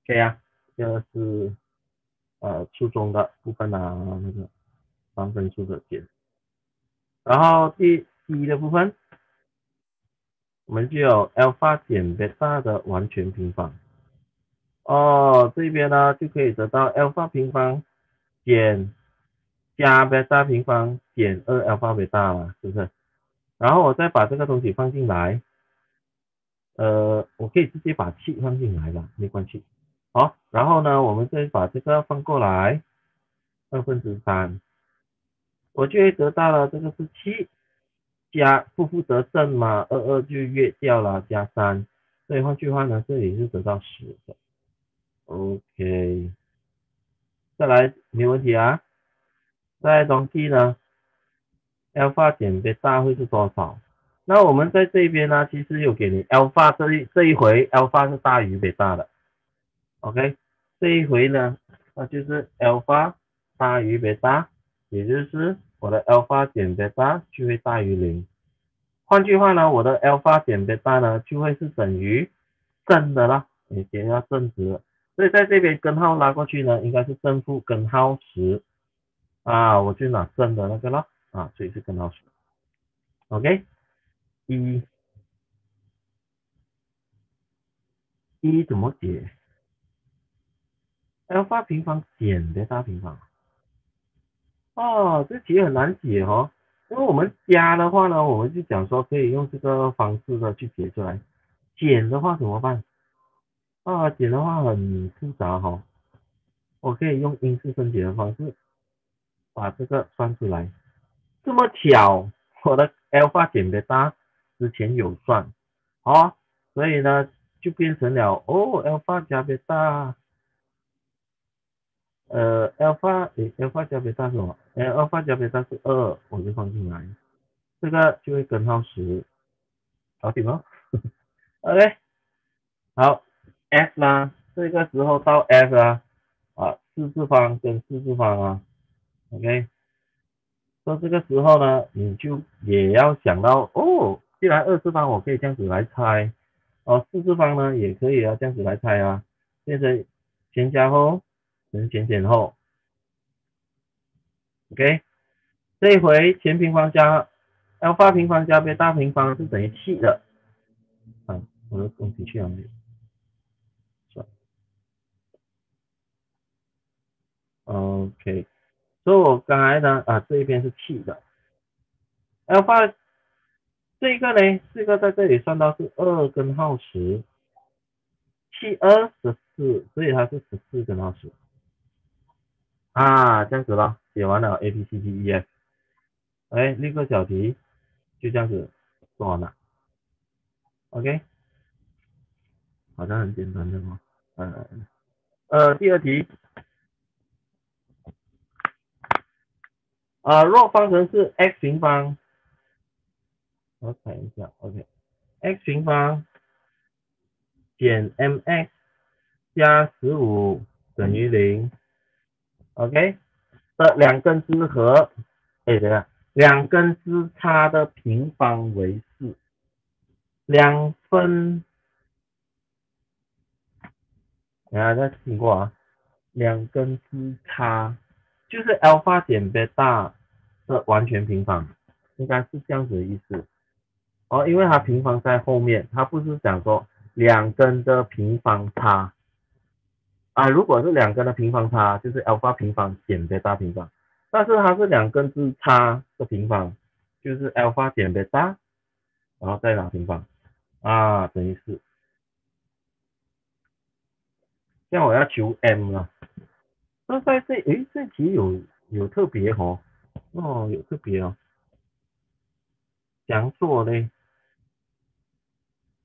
可以啊。这个是呃初中的部分啊，那个方程数的解。然后第一的部分，我们就有 alpha 减 beta 的完全平方。哦，这边呢就可以得到 alpha 平方减加贝塔平方减二 alpha 贝塔了，是不是？然后我再把这个东西放进来，呃，我可以直接把气放进来了，没关系。好，然后呢，我们再把这个放过来，二分之三，我就会得到了这个是七加负负得正嘛，二二就约掉了，加三，所以换句话呢，这里是得到十的。OK，再来没问题啊。再东西呢，alpha 减贝塔会是多少？那我们在这边呢，其实有给你 alpha 这一这一回 alpha 是大于贝塔的。OK，这一回呢，那就是 alpha 大于贝塔，也就是我的 alpha 减贝塔就会大于零。换句话呢，我的 alpha 减贝塔呢就会是等于正的啦，也减掉正值。所以在这边根号拉过去呢，应该是正负根号十啊，我就拿正的那个了啊，所以是根号十。OK，一，一怎么解？alpha 平方减贝塔平方，哦，这题很难解哦，因为我们加的话呢，我们就讲说可以用这个方式的去解出来，减的话怎么办？啊，减的话很复杂哈，我可以用因式分解的方式把这个算出来，这么巧，我的 alpha 减贝塔之前有算，好，所以呢就变成了哦 alpha 加贝塔。呃，alpha，诶，alpha 加贝塔是什么？诶，alpha 加贝塔是二，我就放进来，这个就会根号十，搞定吗？OK，好，f 啦，这个时候到 f 啊，啊，四次方跟四次方啊，OK，说这个时候呢，你就也要想到，哦，既然二次方我可以这样子来拆，哦，四次方呢也可以啊，这样子来拆啊，变成前加后。乘前减后，OK，这一回前平方加 alpha 平方加贝塔平方是等于七的，啊，我的东西去哪里？，OK，所以我刚才呢，啊，这一边是七的，alpha 这个呢，这个在这里算到是二根号十，七二十四，所以它是十四根号十。啊，这样子了，写完了 A B C D E F，哎，六个小题就这样子做完了，OK，好像很简单的嘛，呃，呃，第二题，啊，若方程式 x 平方，我看一下，OK，x 平方减 mx 加十五等于零。OK，的两根之和，哎，等下，两根之差的平方为四，两分，等下再听过啊，两根之差就是 alpha 减 beta 的完全平方，应该是这样子的意思。哦，因为它平方在后面，它不是讲说两根的平方差。啊，如果是两根的平方差，就是 alpha 平方减 beta 平方，但是它是两根之差的平方，就是 alpha 减 beta，，然后再拿平方，啊，等于是，现在我要求 m 了，那在这，诶，这题有有特别哦，哦，有特别哦，怎样做呢？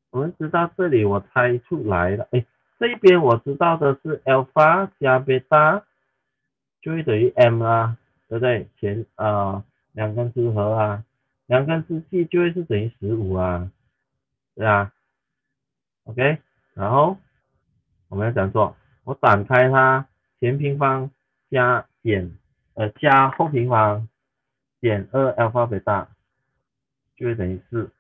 我们知道这里我猜出来了，哎，这边我知道的是 alpha 加贝塔就会等于 m 啊，对不对？前啊两根之和啊，两根之积就会是等于十五啊，对啊，OK，然后我们要怎样做？我展开它，前平方加减呃加后平方减二 alpha 贝塔就会等于四。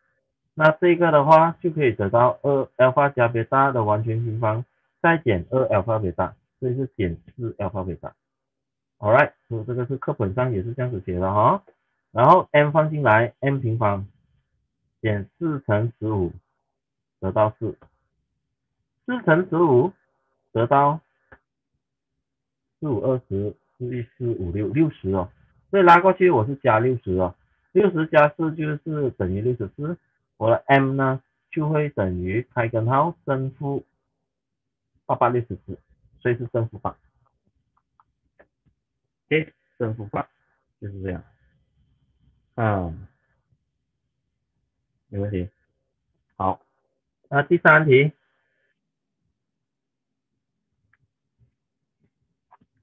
那这个的话就可以得到二 alpha 加贝塔的完全平方，再减二 alpha 贝塔，这是减四 alpha 贝塔。Alright，所以这个是课本上也是这样子写的哈。然后 m 放进来，m 平方减四乘十五得到四，四乘十五得到四五二十，四一四五六六十哦。所以拉过去我是加六十哦，六十加四就是等于六十四。我的 m 呢就会等于开根号正负八八六十四，所以是正负八。OK，正负八就是这样。啊，没问题。好，那第三题。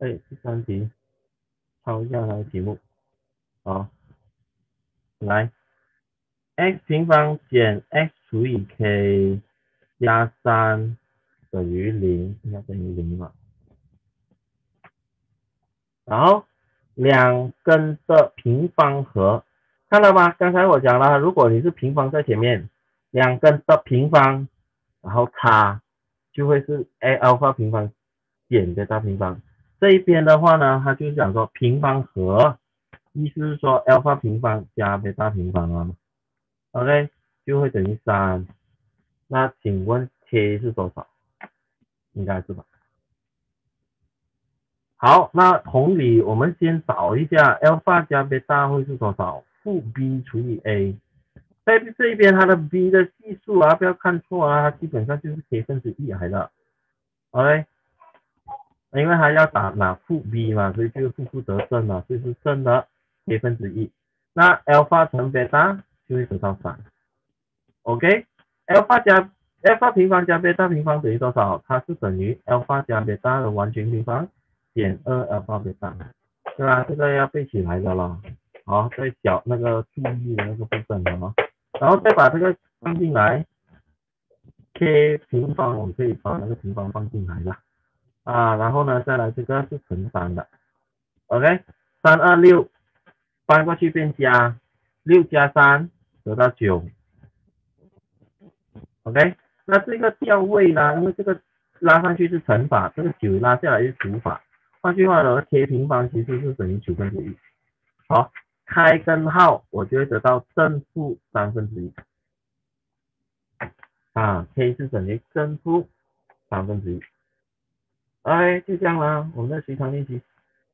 哎，第三题，抄一下它的题目。好，来。x 平方减 x 除以 k 加三等于零，应该等于零嘛？然后两根的平方和，看到吗？刚才我讲了，如果你是平方在前面，两根的平方，然后差就会是 a alpha 平方减的大平方。这一边的话呢，它就是讲说平方和，意思是说 alpha 平方加贝塔平方啊。OK，就会等于三。那请问 k 是多少？应该是吧。好，那同理，我们先找一下 alpha 加贝塔会是多少？负 b 除以 a。在这一边，它的 b 的系数啊，不要看错啊，它基本上就是 k 分之一来的。OK，因为它要打拿负 b 嘛，所以就负负得正了，就是正的 k 分之一。那 alpha 乘 beta。就会得到三，OK，alpha 加 alpha 平方加 beta 平方等于多少？它是等于 alpha 加 beta 的完全平方减二 alpha beta，，对吧？这个要背起来的了。好，再小那个注意的那个部分了然后再把这个放进来，k 平方我们可以把那个平方放进来了啊，然后呢再来这个是乘三的，OK，三二六搬过去变加，六加三。得到九，OK，那这个调位呢？因为这个拉上去是乘法，这个九拉下来是除法。换句话说，k 平方其实是等于九分之一。好，开根号，我就会得到正负三分之一。啊，k 是等于正负三分之一。哎就这样啦。我们的随堂练习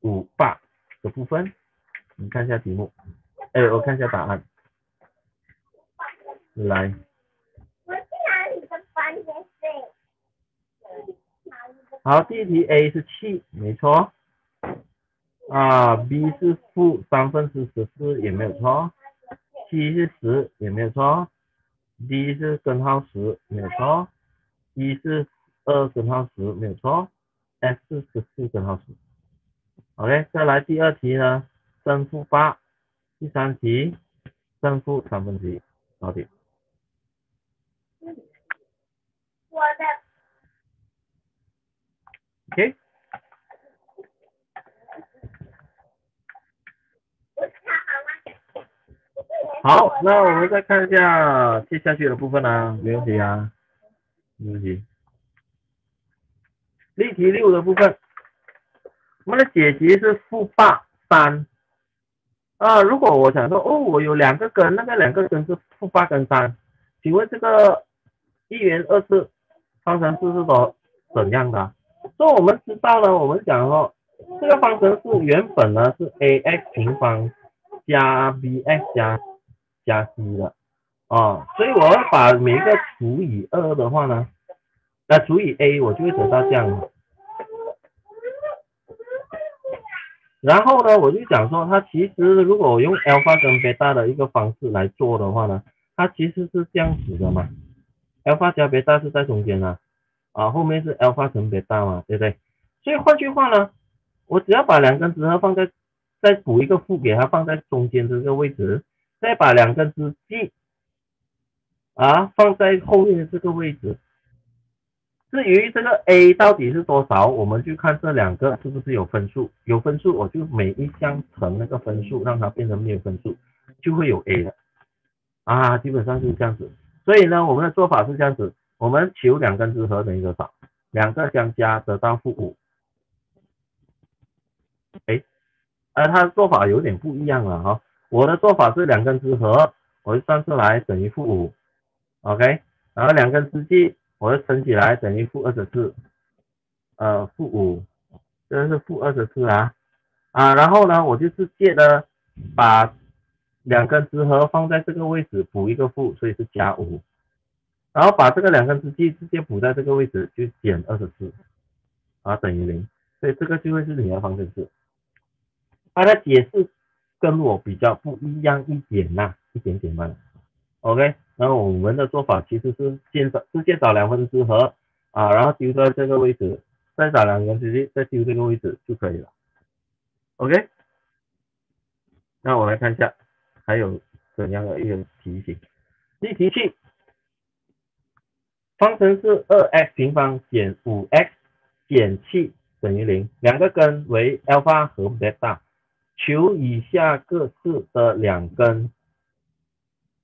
五八的部分，你看一下题目。哎，我看一下答案。来，好，第一题 A 是七，没错。啊，B 是负三分之十四，也没有错。C 是十，也没有错。D 是根号十，没有错。E 是二根号十，没有错。是十四根号十。OK，再来第二题呢，正负八。第三题，正负三分之一，搞定。我的，OK，好，那我们再看一下接下去的部分呢，没问题啊，没问题。例题六的部分，我们的解题是负八三啊。如果我想说，哦，我有两个根，那个两个根是负八跟三，请问这个一元二次。方程式是多怎样的？所以我们知道呢，我们讲说这个方程式原本呢是 ax 平方加 bx 加加 c 的啊，所以我要把每一个除以二的话呢，那除以 a 我就会得到这样。然后呢，我就讲说，它其实如果我用 alpha 跟 beta 的一个方式来做的话呢，它其实是这样子的嘛，alpha 加 beta 是在中间啊，啊后面是 alpha 乘 beta 嘛，对不对？所以换句话呢，我只要把两根直合放在，再补一个负给它放在中间这个位置，再把两根直径啊放在后面的这个位置。至于这个 a 到底是多少，我们就看这两个是不是有分数，有分数我就每一项乘那个分数，让它变成没有分数，就会有 a 了。啊，基本上是这样子。所以呢，我们的做法是这样子，我们求两根之和等于多少？两个相加得到负五。哎，而它的做法有点不一样了哈。我的做法是两根之和，我就算出来等于负五，OK，然后两根之积。我要乘起来等于负二十四，呃，负五，这是负二十四啊，啊，然后呢，我就是借的把两根直合放在这个位置，补一个负，所以是加五，然后把这个两根之计直接补在这个位置，就减二十四，啊，等于零，所以这个就会是你的方程式。它的解释跟我比较不一样一点呐，一点点嘛，OK。那我们的做法其实是先找直接找两分之和啊，然后丢在这个位置，再找两根直接再丢这个位置就可以了。OK，那我来看一下还有怎样的一个题型。例题七，方程式二 x 平方减五 x 减七等于零，两个根为 alpha 和 beta，求以下各式的两根。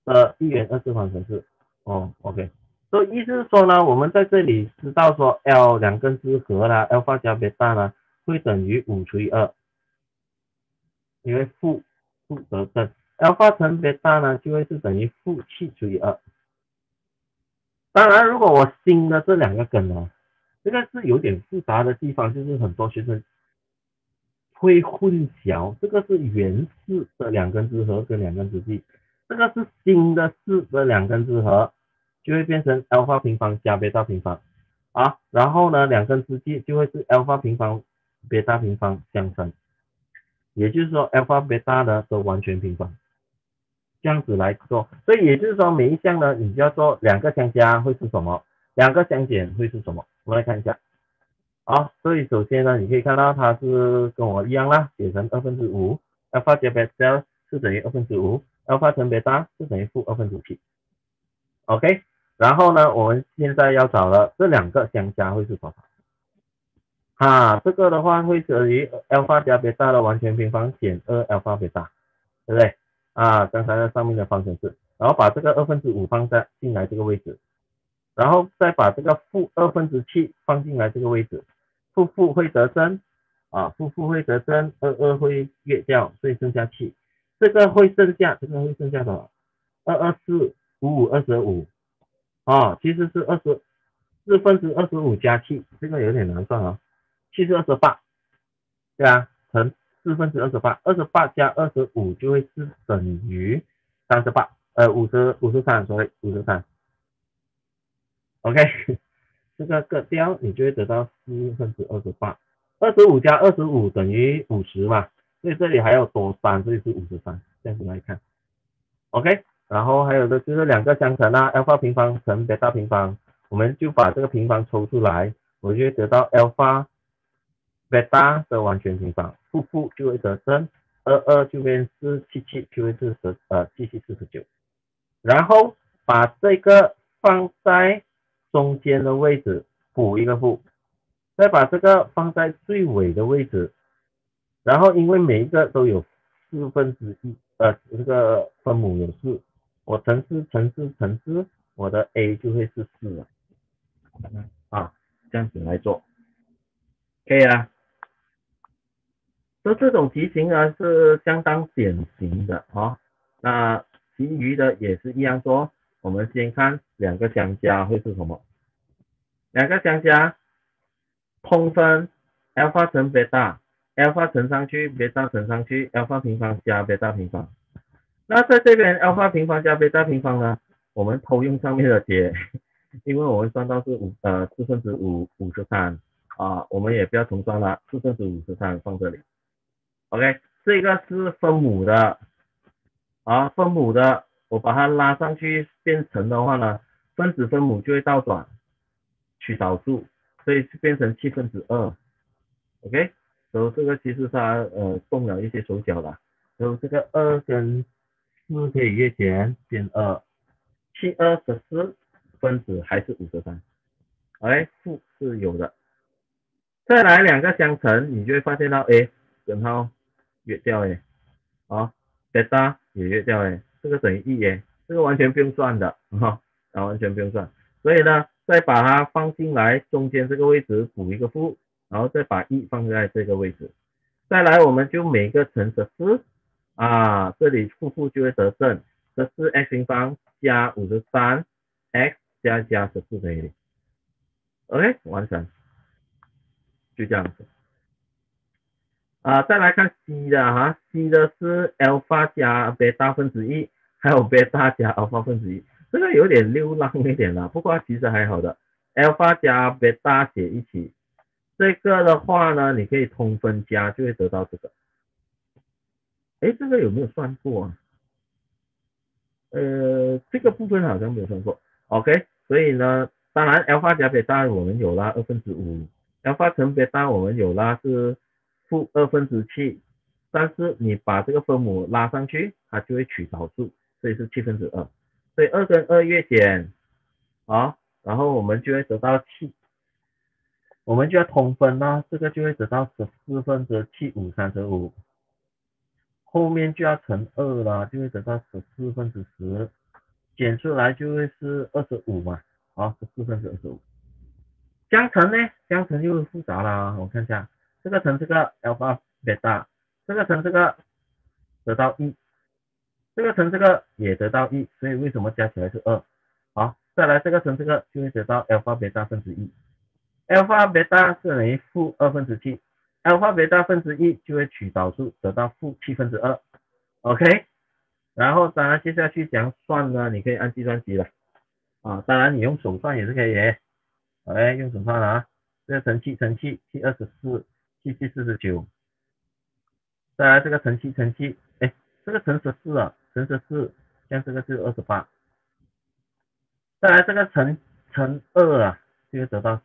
的一元二次方程式，哦，OK，所以意思是说呢，我们在这里知道说 L 两根之和啦，l 方加 b 三呢，会等于五除以二，因为负负得正，alpha 乘 beta 呢，就会是等于负七除以二。当然，如果我新的这两个根呢，这个是有点复杂的地方，就是很多学生会混淆，这个是原式的两根之和跟两根之积。这个是新的四的两根之和，就会变成 alpha 平方加 beta 平方。啊，然后呢，两根之计就会是 alpha 平方 beta 平方相乘，也就是说 alpha beta 的都完全平方，这样子来做，所以也就是说每一项呢，你就要做两个相加会是什么，两个相减会是什么，我们来看一下，好，所以首先呢，你可以看到它是跟我一样啦，写成二分之五，alpha 加 beta 是等于二分之五。Alpha 乘 beta 是等于负二分之七，OK，然后呢，我们现在要找的这两个相加会是多少？啊，这个的话会等于 alpha 加 beta 的完全平方减二 alpha beta，对不对？啊，刚才那上面的方程式，然后把这个二分之五放在进来这个位置，然后再把这个负二分之七放进来这个位置，负负会得正，啊，负负会得正，二二会约掉，所以剩下七。这个会剩下，这个会剩下多少？二二四五五二十五啊，其实是二十四分之二十五加七，这个有点难算啊。七是二十八，对啊，乘四分之二十八，二十八加二十五就会是等于三十八，呃，五十五十三，所以五十三。OK，这个割掉，你就会得到四分之二十八，二十五加二十五等于五十嘛。所以这里还要多三，这里是五十三，这样子来看，OK，然后还有的就是两个相乘啊，alpha 平方乘 beta 平方，我们就把这个平方抽出来，我就会得到 alpha beta 的完全平方，负负就会得正，二二就变四七七就会是十呃七七四十九，然后把这个放在中间的位置补一个负，再把这个放在最尾的位置。然后因为每一个都有四分之一，呃，这个分母有四，我乘四乘四乘四，我的 a 就会是四了，啊，这样子来做，可以啊。说这种题型呢是相当典型的啊，那其余的也是一样做。我们先看两个相加会是什么？两个相加通分 alpha 乘 alpha 乘上去，beta 乘上去，alpha 平方加 beta 平方。那在这边 alpha 平方加 beta 平方呢，我们偷用上面的解，因为我们算到是五呃四分之五五十三啊，我们也不要重算了，四分之五十三放这里。OK，这个是分母的啊，分母的，我把它拉上去变成的话呢，分子分母就会倒转，取导数，所以就变成七分之二。OK，然后这个其实它呃动了一些手脚了，然后这个二跟四可以约减，减二，七二十四，分子还是五十三。OK，负是有的。再来两个相乘，你就会发现到，哎，根号。约掉哎，啊，贝塔也约掉哎，这个等于一哎，这个完全不用算的啊，啊完全不用算，所以呢，再把它放进来中间这个位置补一个负，然后再把一放在这个位置，再来我们就每个乘十四啊，这里负负就会得正，十四 x 平方加五十三 x 加加十四等于零，OK 完成，就这样子。啊，再来看 C 的哈，C 的是 alpha 加 beta 分之一，还有 beta 加 alpha 分之一，这个有点流浪一点了，不过其实还好的，alpha 加 beta 写一起，这个的话呢，你可以通分加就会得到这个，哎，这个有没有算过啊？呃，这个部分好像没有算过，OK，所以呢，当然 alpha 加贝塔我们有了二分之五，alpha 乘贝塔我们有了是。负二分之七，但是你把这个分母拉上去，它就会取导数，所以是七分之二。所以二跟二越减，啊，然后我们就会得到七，我们就要通分啦，这个就会得到十四分之七五三十五，后面就要乘二了，就会得到十四分之十，减出来就会是二十五嘛，啊，十四分之二十五。相乘呢，相乘就复杂了，我看一下。这个乘这个 alpha beta，这个乘这个得到一，这个乘这个也得到一，所以为什么加起来是二？好，再来这个乘这个就会得到 alpha beta 分之一，alpha beta 是等于负二分之七，alpha beta 分之一就会取导数得到负七分之二，OK，然后当然接下去讲算呢？你可以按计算机了，啊，当然你用手算也是可以，OK，用手算啊，这个乘七乘七七二十四。七七四十九，再来这个乘七乘七，哎，这个乘十四啊，乘十四，像这个是二十八，再来这个乘乘二啊，就会得到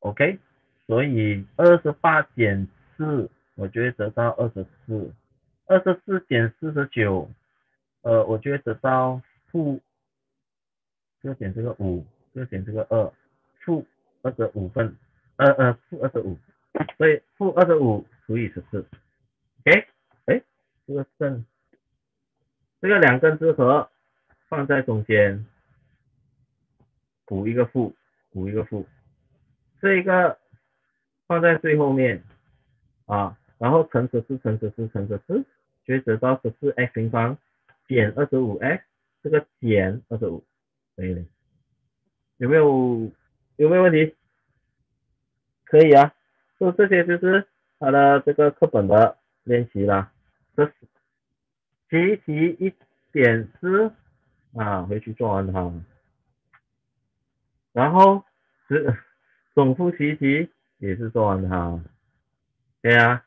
，OK，所以二十八减四，我就会得到二十四，二十四减四十九，呃，我就会得到负，就减这个五，就减这个二，负二十五分，呃呃，负二十五。所以负二十五除以十四，OK，哎，这个正，这个两根之和放在中间，补一个负，补一个负，这一个放在最后面啊，然后乘十四乘十四乘十四，就得到十四 x 平方减二十五 x，这个减二十五等于零，有没有有没有问题？可以啊。就这些就是他的这个课本的练习啦，这是习题一点四啊，回去做完它，然后是总复习题也是做完它，对呀，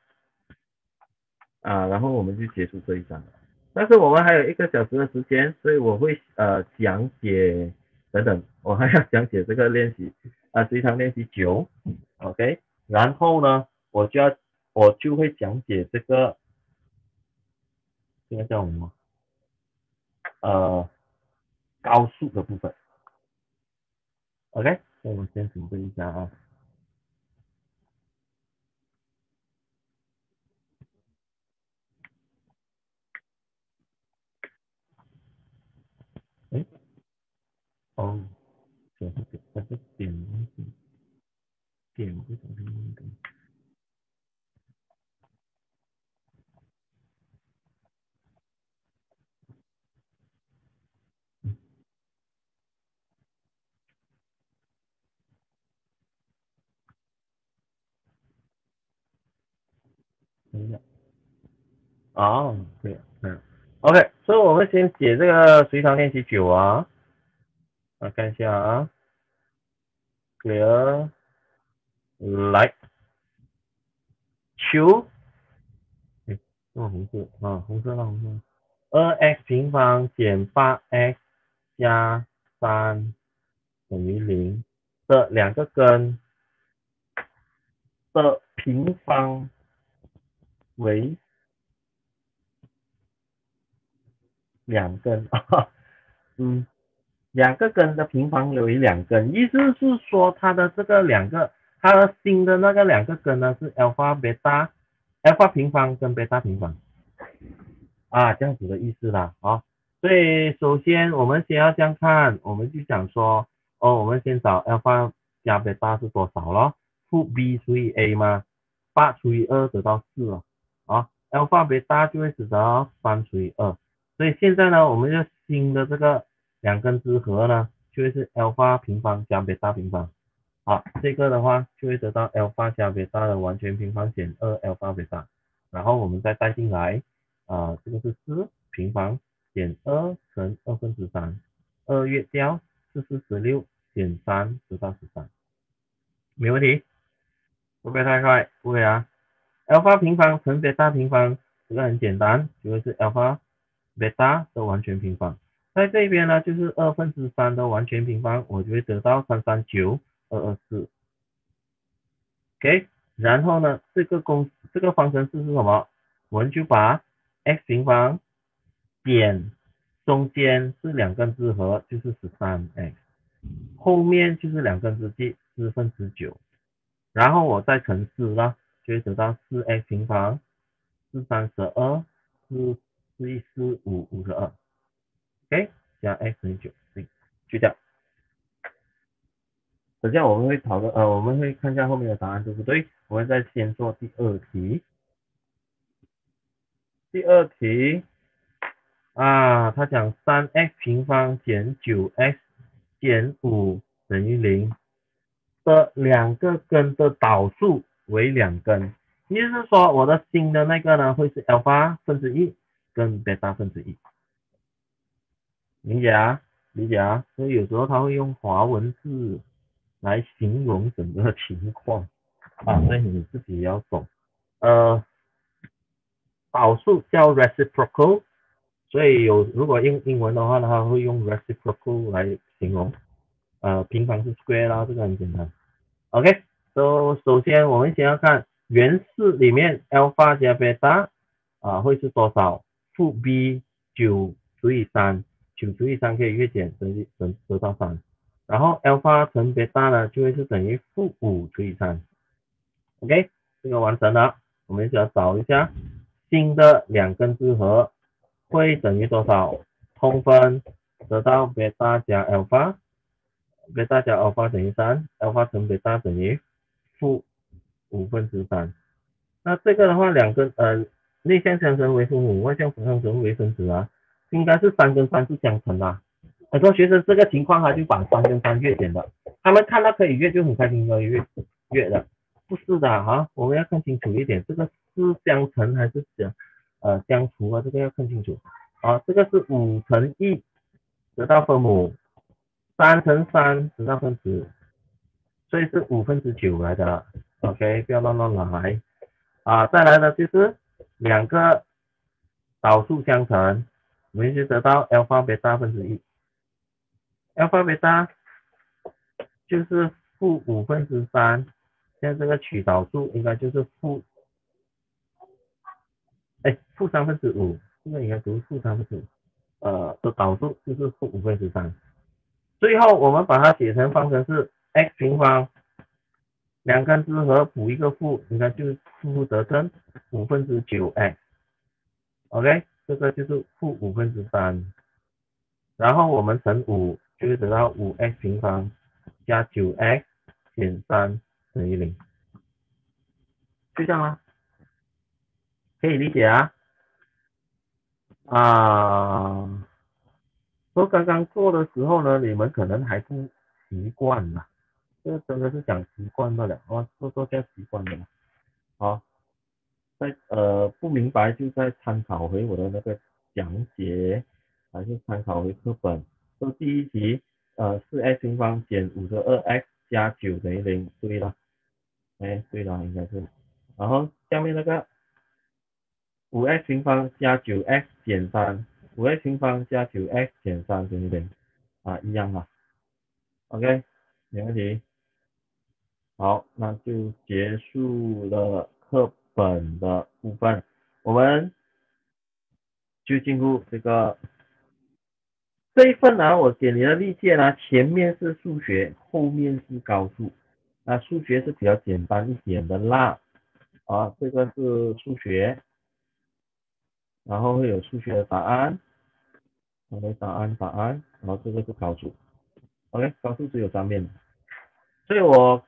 啊，然后我们就结束这一章，但是我们还有一个小时的时间，所以我会呃讲解等等，我还要讲解这个练习啊，随堂练习九，OK。然后呢，我就要我就会讲解这个，这个叫什么？呃，高数的部分。OK，那我们先准备一下啊。哎，哦，这个这个点。点不同的那个。等一下。哦，对，嗯，OK，所以我们先解这个随堂练习九啊，来看一下啊，clear，来，求，哎，这红色啊，红色红色，二 x 平方减八 x 加三等于零。的两个根的平方为。两根啊，嗯，两个根的平方有一两根，意思是说它的这个两个，它的新的那个两个根呢是 alpha beta alpha 平方跟 beta 平方啊，这样子的意思啦啊。所以首先我们先要这样看，我们就讲说，哦，我们先找 alpha 加 beta 是多少咯？负 b 除以 a 吗？八除以二得到四了啊，alpha beta 就会得到三除以二。所以现在呢，我们要新的这个两根之和呢，就会是 alpha 平方加 beta 平方。好，这个的话就会得到 alpha 加 beta 的完全平方减二 alpha beta，然后我们再带进来，啊，这个是四平方减二乘二分之三，二月掉四四十六减三得到十三，没问题，会不会太快，不会啊。Alpha 平方乘 beta 平方，这个很简单，就会是 alpha。贝塔的完全平方，在这边呢就是二分之三的完全平方，我就会得到三三九二二四。OK，然后呢这个公这个方程式是什么？我们就把 x 平方减中间是两根之和，就是十三 x，后面就是两根之积四分之九，然后我再乘四啦，就会得到四 x 平方四三十二四。四一四五五十二，OK，加 x 等于九，对，去掉。等下我们会讨论，呃，我们会看一下后面的答案对不对？我们再先做第二题。第二题啊，他讲三 x 平方减九 x 减五等于零的两个根的导数为两根，意思是说我的新的那个呢会是 alpha 分之一。跟贝塔分之一，理解啊？理解啊？所以有时候他会用华文字来形容整个情况啊，所以你自己也要懂。呃，导数叫 reciprocal，所以有如果用英文的话呢，他会用 reciprocal 来形容。呃，平方是 square 啦，这个很简单。OK，都首先我们先要看原式里面 alpha 加 beta，啊会是多少？负 b 九除以三，九除以三可以约减，等于等得到三。然后 alpha 乘 beta 呢，就会是等于负五除以三。OK，这个完成了。我们就要找一下新的两根之和会等于多少？通分得到 beta 加 alpha，beta 加 alpha 等于三，alpha 乘 beta 等于负五分之三。那这个的话，两根呃。内向相乘为分母，外向相乘为分子啊，应该是三跟三是相乘的。很多学生这个情况他就把三跟三越减的，他们看到可以越就很开心可以越越的，不是的哈，我们要看清楚一点，这个是相乘还是相呃相除啊？这个要看清楚。啊，这个是五乘一得到分母，三乘三得到分子，所以是五分之九来的。OK，不要乱乱来啊！再来呢就是。两个导数相乘，我们就得到 alpha beta 分之一。alpha beta 就是负五分之三，现在这个取导数应该就是负，哎，负三分之五，这个应该读负三分之五，呃，的导数就是负五分之三。最后我们把它写成方程式 x 平方。两根之和补一个负，你看就是负得正五分之九 x，OK，这个就是负五分之三，然后我们乘五就会得到五 x 平方加九 x 减三等于零，就这样啦，可以理解啊？啊，我刚刚做的时候呢，你们可能还不习惯呢。这真的是讲习惯的了，我做做叫习惯的了。好，在呃不明白就再参考回我的那个讲解，还是参考回课本。这第一题，呃四 x 平方减五十二 x 加九等于零，对了，哎对了应该是，然后下面那个五 x 平方加九 x 减三，五 x 平方加九 x 减三等于零，啊一样啊，OK 没问题。好，那就结束了课本的部分，我们就进入这个这一份呢，我给你的例件呢，前面是数学，后面是高数。那数学是比较简单一点的啦，啊，这个是数学，然后会有数学的答案，OK，答案答案，然后这个是高数，OK，高数只有三面，所以我。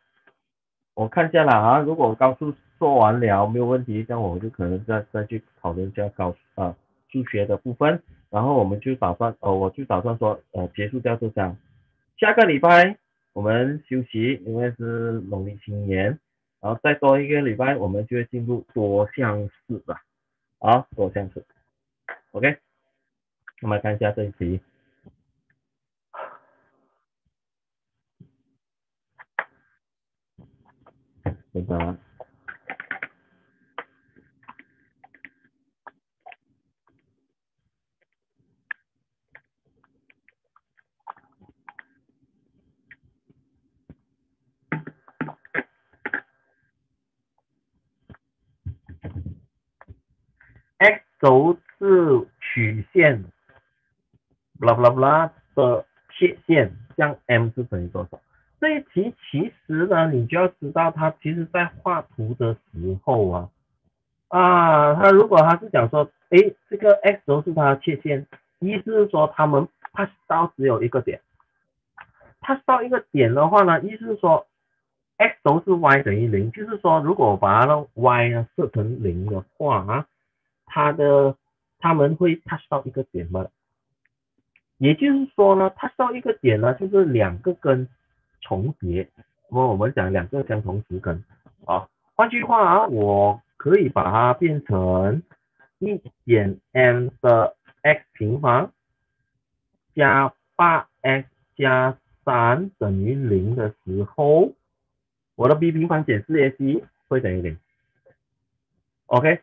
我看下了啊，如果高数做完了没有问题，这样我就可能再再去讨论一下高啊数学的部分，然后我们就打算哦，我就打算说呃结束掉这章，下个礼拜我们休息，因为是农历新年，然后再多一个礼拜我们就会进入多项式了，啊多项式，OK，我们看一下这一题。这个 x 轴是曲线，bla bla bla 的切线，像 m 是等于多少？这一题其实呢，你就要知道，它其实在画图的时候啊，啊，他如果他是讲说，哎，这个 x 轴是它的切线，意思是说，他们 pass 到只有一个点，pass 到一个点的话呢，意思是说，x 轴是 y 等于零，就是说，如果我把它的 y 呢设成零的话啊，它的他们会 pass 到一个点吗？也就是说呢，pass 到一个点呢，就是两个根。重叠，那么我们讲两个相同词根，啊，换句话啊，我可以把它变成一减 m 的 x 平方加八 x 加三等于零的时候，我的 b 平方减四 ac 会等于零，OK，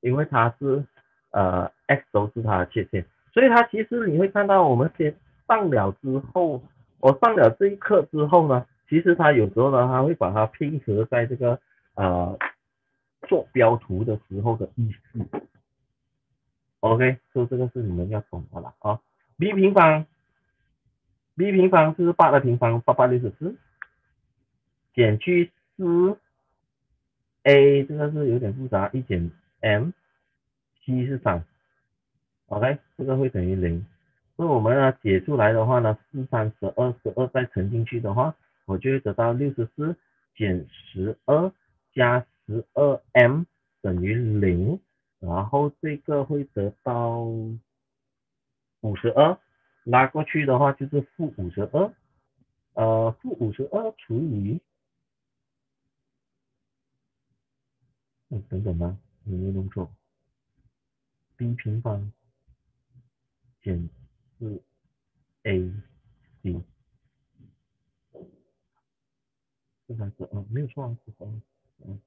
因为它是呃 x 轴是它的切线，所以它其实你会看到我们先上了之后。我上了这一课之后呢，其实他有时候呢，他会把它拼合在这个呃做标图的时候的意思。OK，所以这个是你们要懂的了啊。b 平方，b 平方是八的平方，八八六十四，减去四 a，这个是有点复杂，一减 m，c 是三，OK，这个会等于零。那我们呢解出来的话呢，四三十二十二再乘进去的话，我就会得到六十四减十二加十二 m 等于零，然后这个会得到五十二，拉过去的话就是负五十二，呃负五十二除以，嗯等等吧，有没有弄错？b 平方减。是 a c，这才是嗯没有错啊，十二，嗯，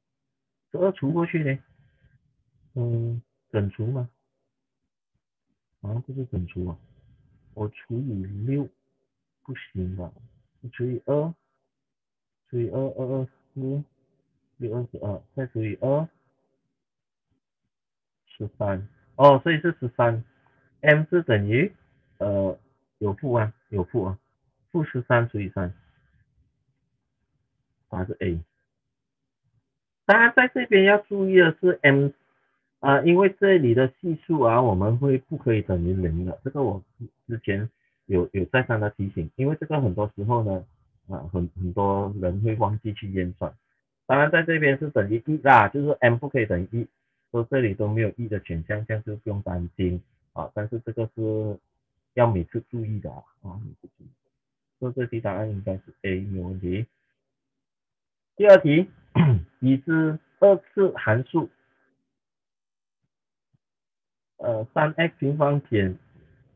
十二除过去呢，嗯，整除吗？好像不是整除啊，我除以六不行的，除以二，除以二二二四，六二十二，再除以二，十三，哦，所以是十三，m 是等于。呃，有负啊，有负啊，负十三除以三，答案是 A。当然在这边要注意的是 m 啊，因为这里的系数啊，我们会不可以等于零的，这个我之前有有再三的提醒，因为这个很多时候呢，啊很很多人会忘记去验算。当然在这边是等于一啦，就是 m 不可以等于一，说这里都没有一的选项，这样就不用担心啊。但是这个是。要每次注意的啊，啊，每次注意。所以这题答案应该是 A，没有问题。第二题，已知二次函数呃三 x 平方减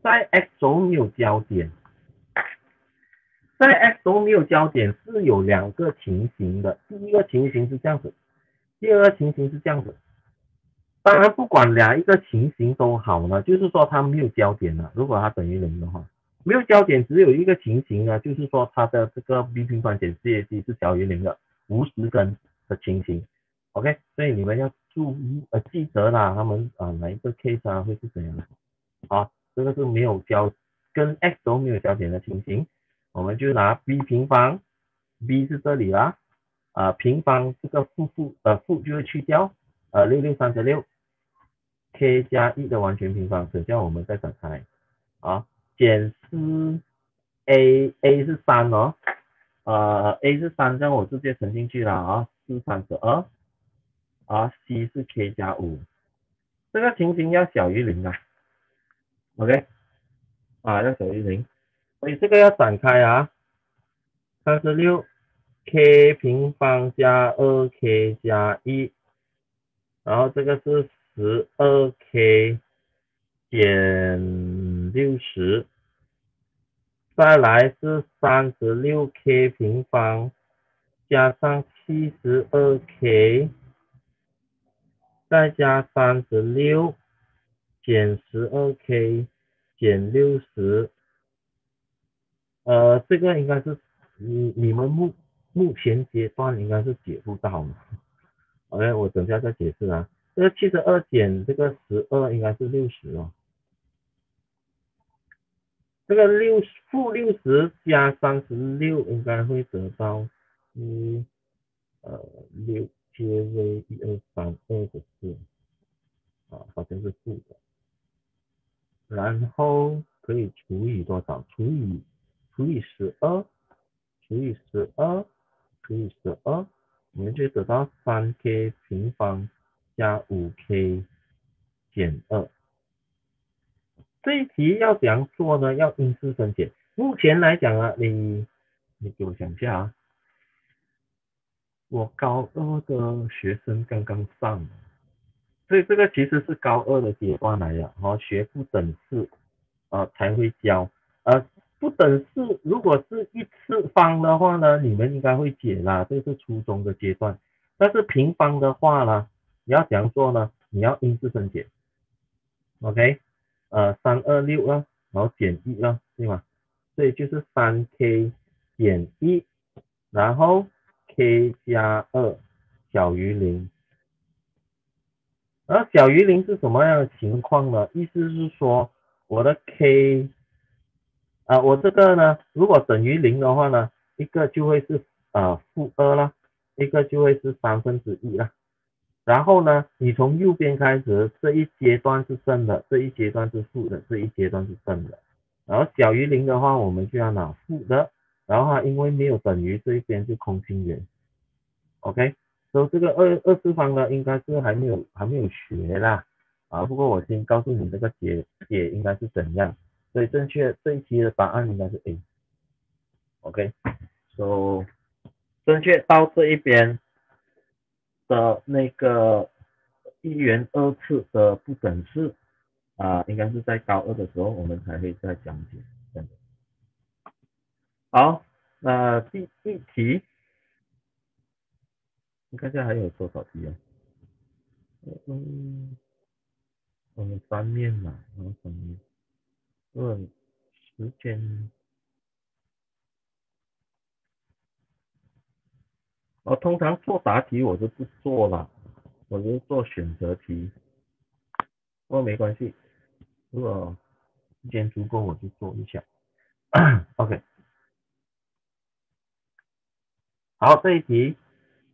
在 x 轴没有交点，在 x 轴没有交点是有两个情形的，第一个情形是这样子，第二个情形是这样子。当然不管哪一个情形都好呢，就是说它没有交点了，如果它等于零的话，没有交点只有一个情形呢，就是说它的这个 b 平方减 c a c 是小于零的，无实根的情形。OK，所以你们要注意呃记得啦，他们啊哪一个 case 啊会是怎样的？好，这个是没有交跟 x 轴没有交点的情形，我们就拿 b 平方，b 是这里啦，啊平方这个负负呃负就会去掉，呃六六三十六，k 加一的完全平方，等下我们再展开，啊减四 a a 是三哦，呃 a 是三，这样我直接乘进去了啊，四三十二。啊 c 是 k 加五，这个情形要小于零啊，OK，啊要小于零，所以这个要展开啊，三十六 k 平方加二 k 加一，然后这个是十二 k 减六十，再来是三十六 k 平方加上七十二 k。再加三十六减十二 k 减六十，呃，这个应该是你你们目目前阶段应该是解不到的。OK，我等下再解释啊。这个七十二减这个十二应该是六十哦。这个六负六十加三十六应该会得到一呃六。接为一二三二的四啊，好像是负的，然后可以除以多少？除以除以十二，除以十二，除以十二，我们就得到三 k 平方加五 k 减二。这一题要怎样做呢？要因式分解。目前来讲啊，你你给我讲一下啊。我高二的学生刚刚上，所以这个其实是高二的阶段来的，哈，学不等式啊才会教，呃，不等式如果是一次方的话呢，你们应该会解啦，这是初中的阶段，但是平方的话呢，你要怎样做呢？你要因式分解，OK，呃，三二六啊，然后减一啊，对吗？所以就是三 k 减一，然后。k 加二小于零，而小于零是什么样的情况呢？意思是说我的 k 啊，我这个呢，如果等于零的话呢，一个就会是啊负二啦，一个就会是三分之一啦。然后呢，你从右边开始，这一阶段是正的，这一阶段是负的，这一阶段是正的。然后小于零的话，我们就要拿负的。然后它因为没有等于这一边就空心圆，OK，所以这个二二次方呢应该是还没有还没有学啦，啊，不过我先告诉你这个解解应该是怎样，所以正确这一题的答案应该是 A，OK，so 正确到这一边的那个一元二次的不等式啊，应该是在高二的时候我们才会再讲解。好，那第一题，你看下还有多少题啊？嗯，我们翻面嘛，然后翻面，问时间，我通常做答题我就不做了，我就做选择题，不过没关系，如果时间足够我就做一下，OK。好，这一题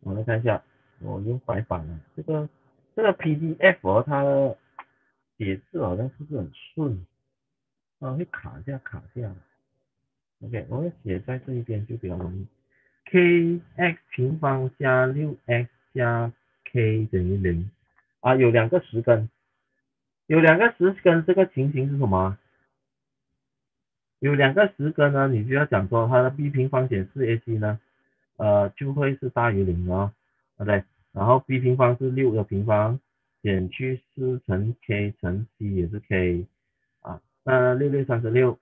我们来看一下，我用白板了。这个这个 PDF 它的写字好像不是很顺，啊，会卡下卡下。OK，我要写在这一边就比较容易。Kx 平方加六 x 加 k 等于零啊，有两个十根，有两个十根，这个情形是什么？有两个十根呢，你就要讲说它的 b 平方减四 ac 呢？呃，就会是大于零哦，对不对？然后 b 平方是六的平方，减去四乘 k 乘 c 也是 k 啊，那六六三十六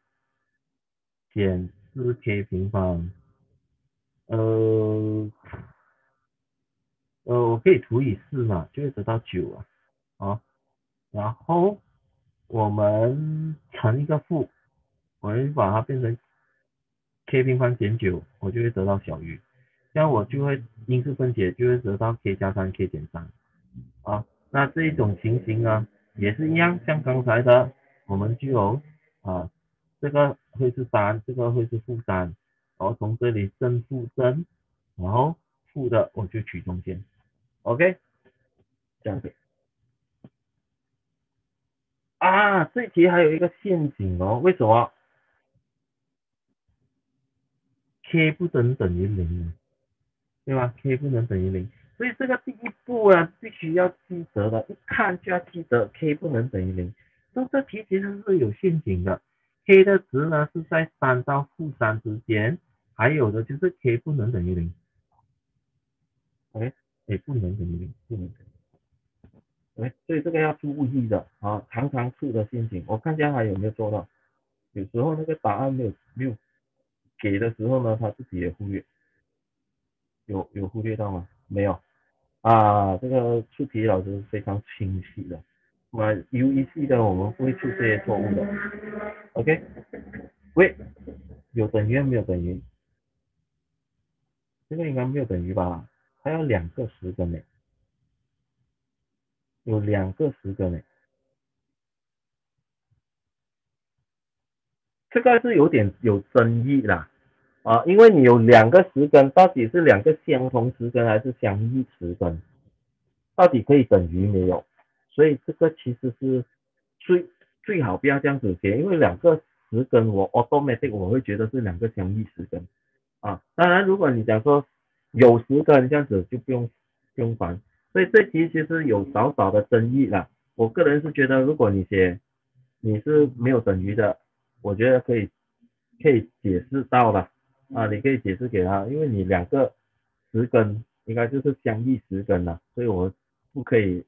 减四 k 平方，呃呃，我可以除以四嘛，就会得到九啊，啊，然后我们乘一个负，我们把它变成 k 平方减九，我就会得到小于，这样我就会因式分解，就会得到 k 加三 k 减三，啊。那这一种情形呢，也是一样，像刚才的，我们就有啊，这个会是三，这个会是负三，然后从这里正负正，然后负的我就取中间，OK，这样子。啊，这题还有一个陷阱哦，为什么？k 不能等于零，对吧？k 不能等于零。所以这个第一步啊，必须要记得的，一看就要记得 k 不能等于零。那这题其实是有陷阱的，k 的值呢是在三到负三之间，还有的就是 k 不能等于零。OK，哎，不能等于零，不能等于。哎，所以这个要注意的啊，常常出的陷阱。我看一下还有没有做到，有时候那个答案没有没有给的时候呢，他自己也忽略，有有忽略到吗？没有啊，这个出题老师非常清晰的，那 U E 系的我们会出这些错误的，OK？喂，有等于没有等于？这个应该没有等于吧？还有两个十根呢，有两个十根呢，这个是有点有争议啦。啊，因为你有两个十根，到底是两个相同十根还是相异十根？到底可以等于没有？所以这个其实是最最好不要这样子写，因为两个十根我 automatic 我会觉得是两个相异十根啊。当然，如果你讲说有十根这样子就不用不用烦。所以这题其实有少少的争议啦。我个人是觉得，如果你写你是没有等于的，我觉得可以可以解释到了。啊，你可以解释给他，因为你两个十根应该就是相异十根了，所以我不可以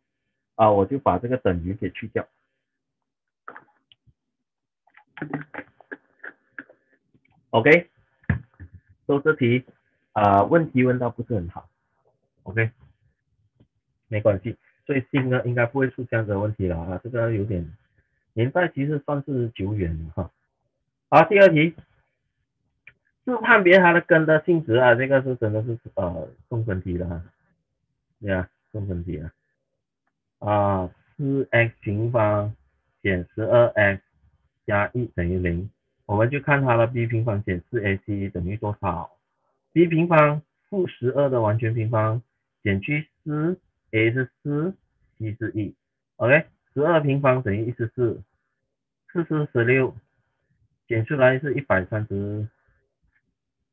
啊，我就把这个等于给去掉。OK，做这题啊，问题问到不是很好，OK，没关系，最新呢应该不会出这样的问题了啊，这个有点年代其实算是久远了哈。好，第二题。是判别它的根的性质啊，这个是真的是呃送分题的哈，对啊，送分题啊，啊，四 x 平方减十二 x 加一等于零，我们就看它的 b 平方减四 ac 等于多少？b 平方负十二的完全平方减去四 a 是四，c 是一，OK，十二平方等于一十四，四四十六减出来是一百三十。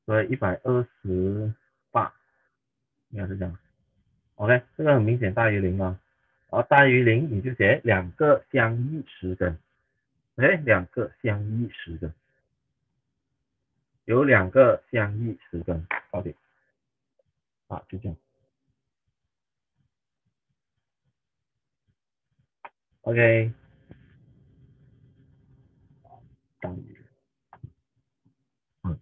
所以一百二十八应该是这样，OK，这个很明显大于零啊，然后大于零你就写两个相异时根。哎两个相异时根，有两个相异时根，到底。啊就这样，OK，等于。嗯，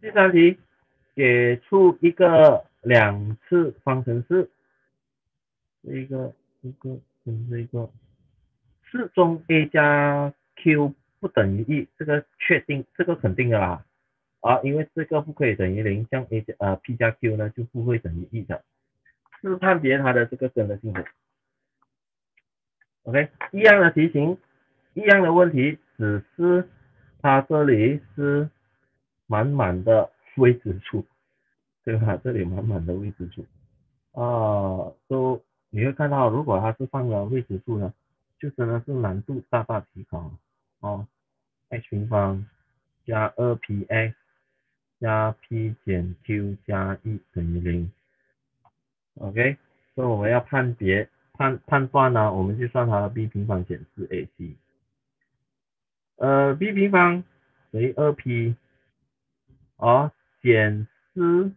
第三题，给出一个两次方程式，这一个、这个跟这个，四中 a 加 q 不等于一，这个确定，这个肯定的啦，啊，因为这个不可以等于零，像 a 加呃 p 加 q 呢就不会等于一的，是判别它的这个根的性质。OK，一样的题型，一样的问题，只是。它这里是满满的未知数，对吧？这里满满的未知数啊，都你会看到，如果它是放了未知数呢，就真的是难度大大提高哦。x 平方加二 px 加 p 减 q 加一等于零，OK，所以我们要判别判判断呢，我们就算它的 b 平方减四 ac。呃，b 平方等于二 p，哦，减四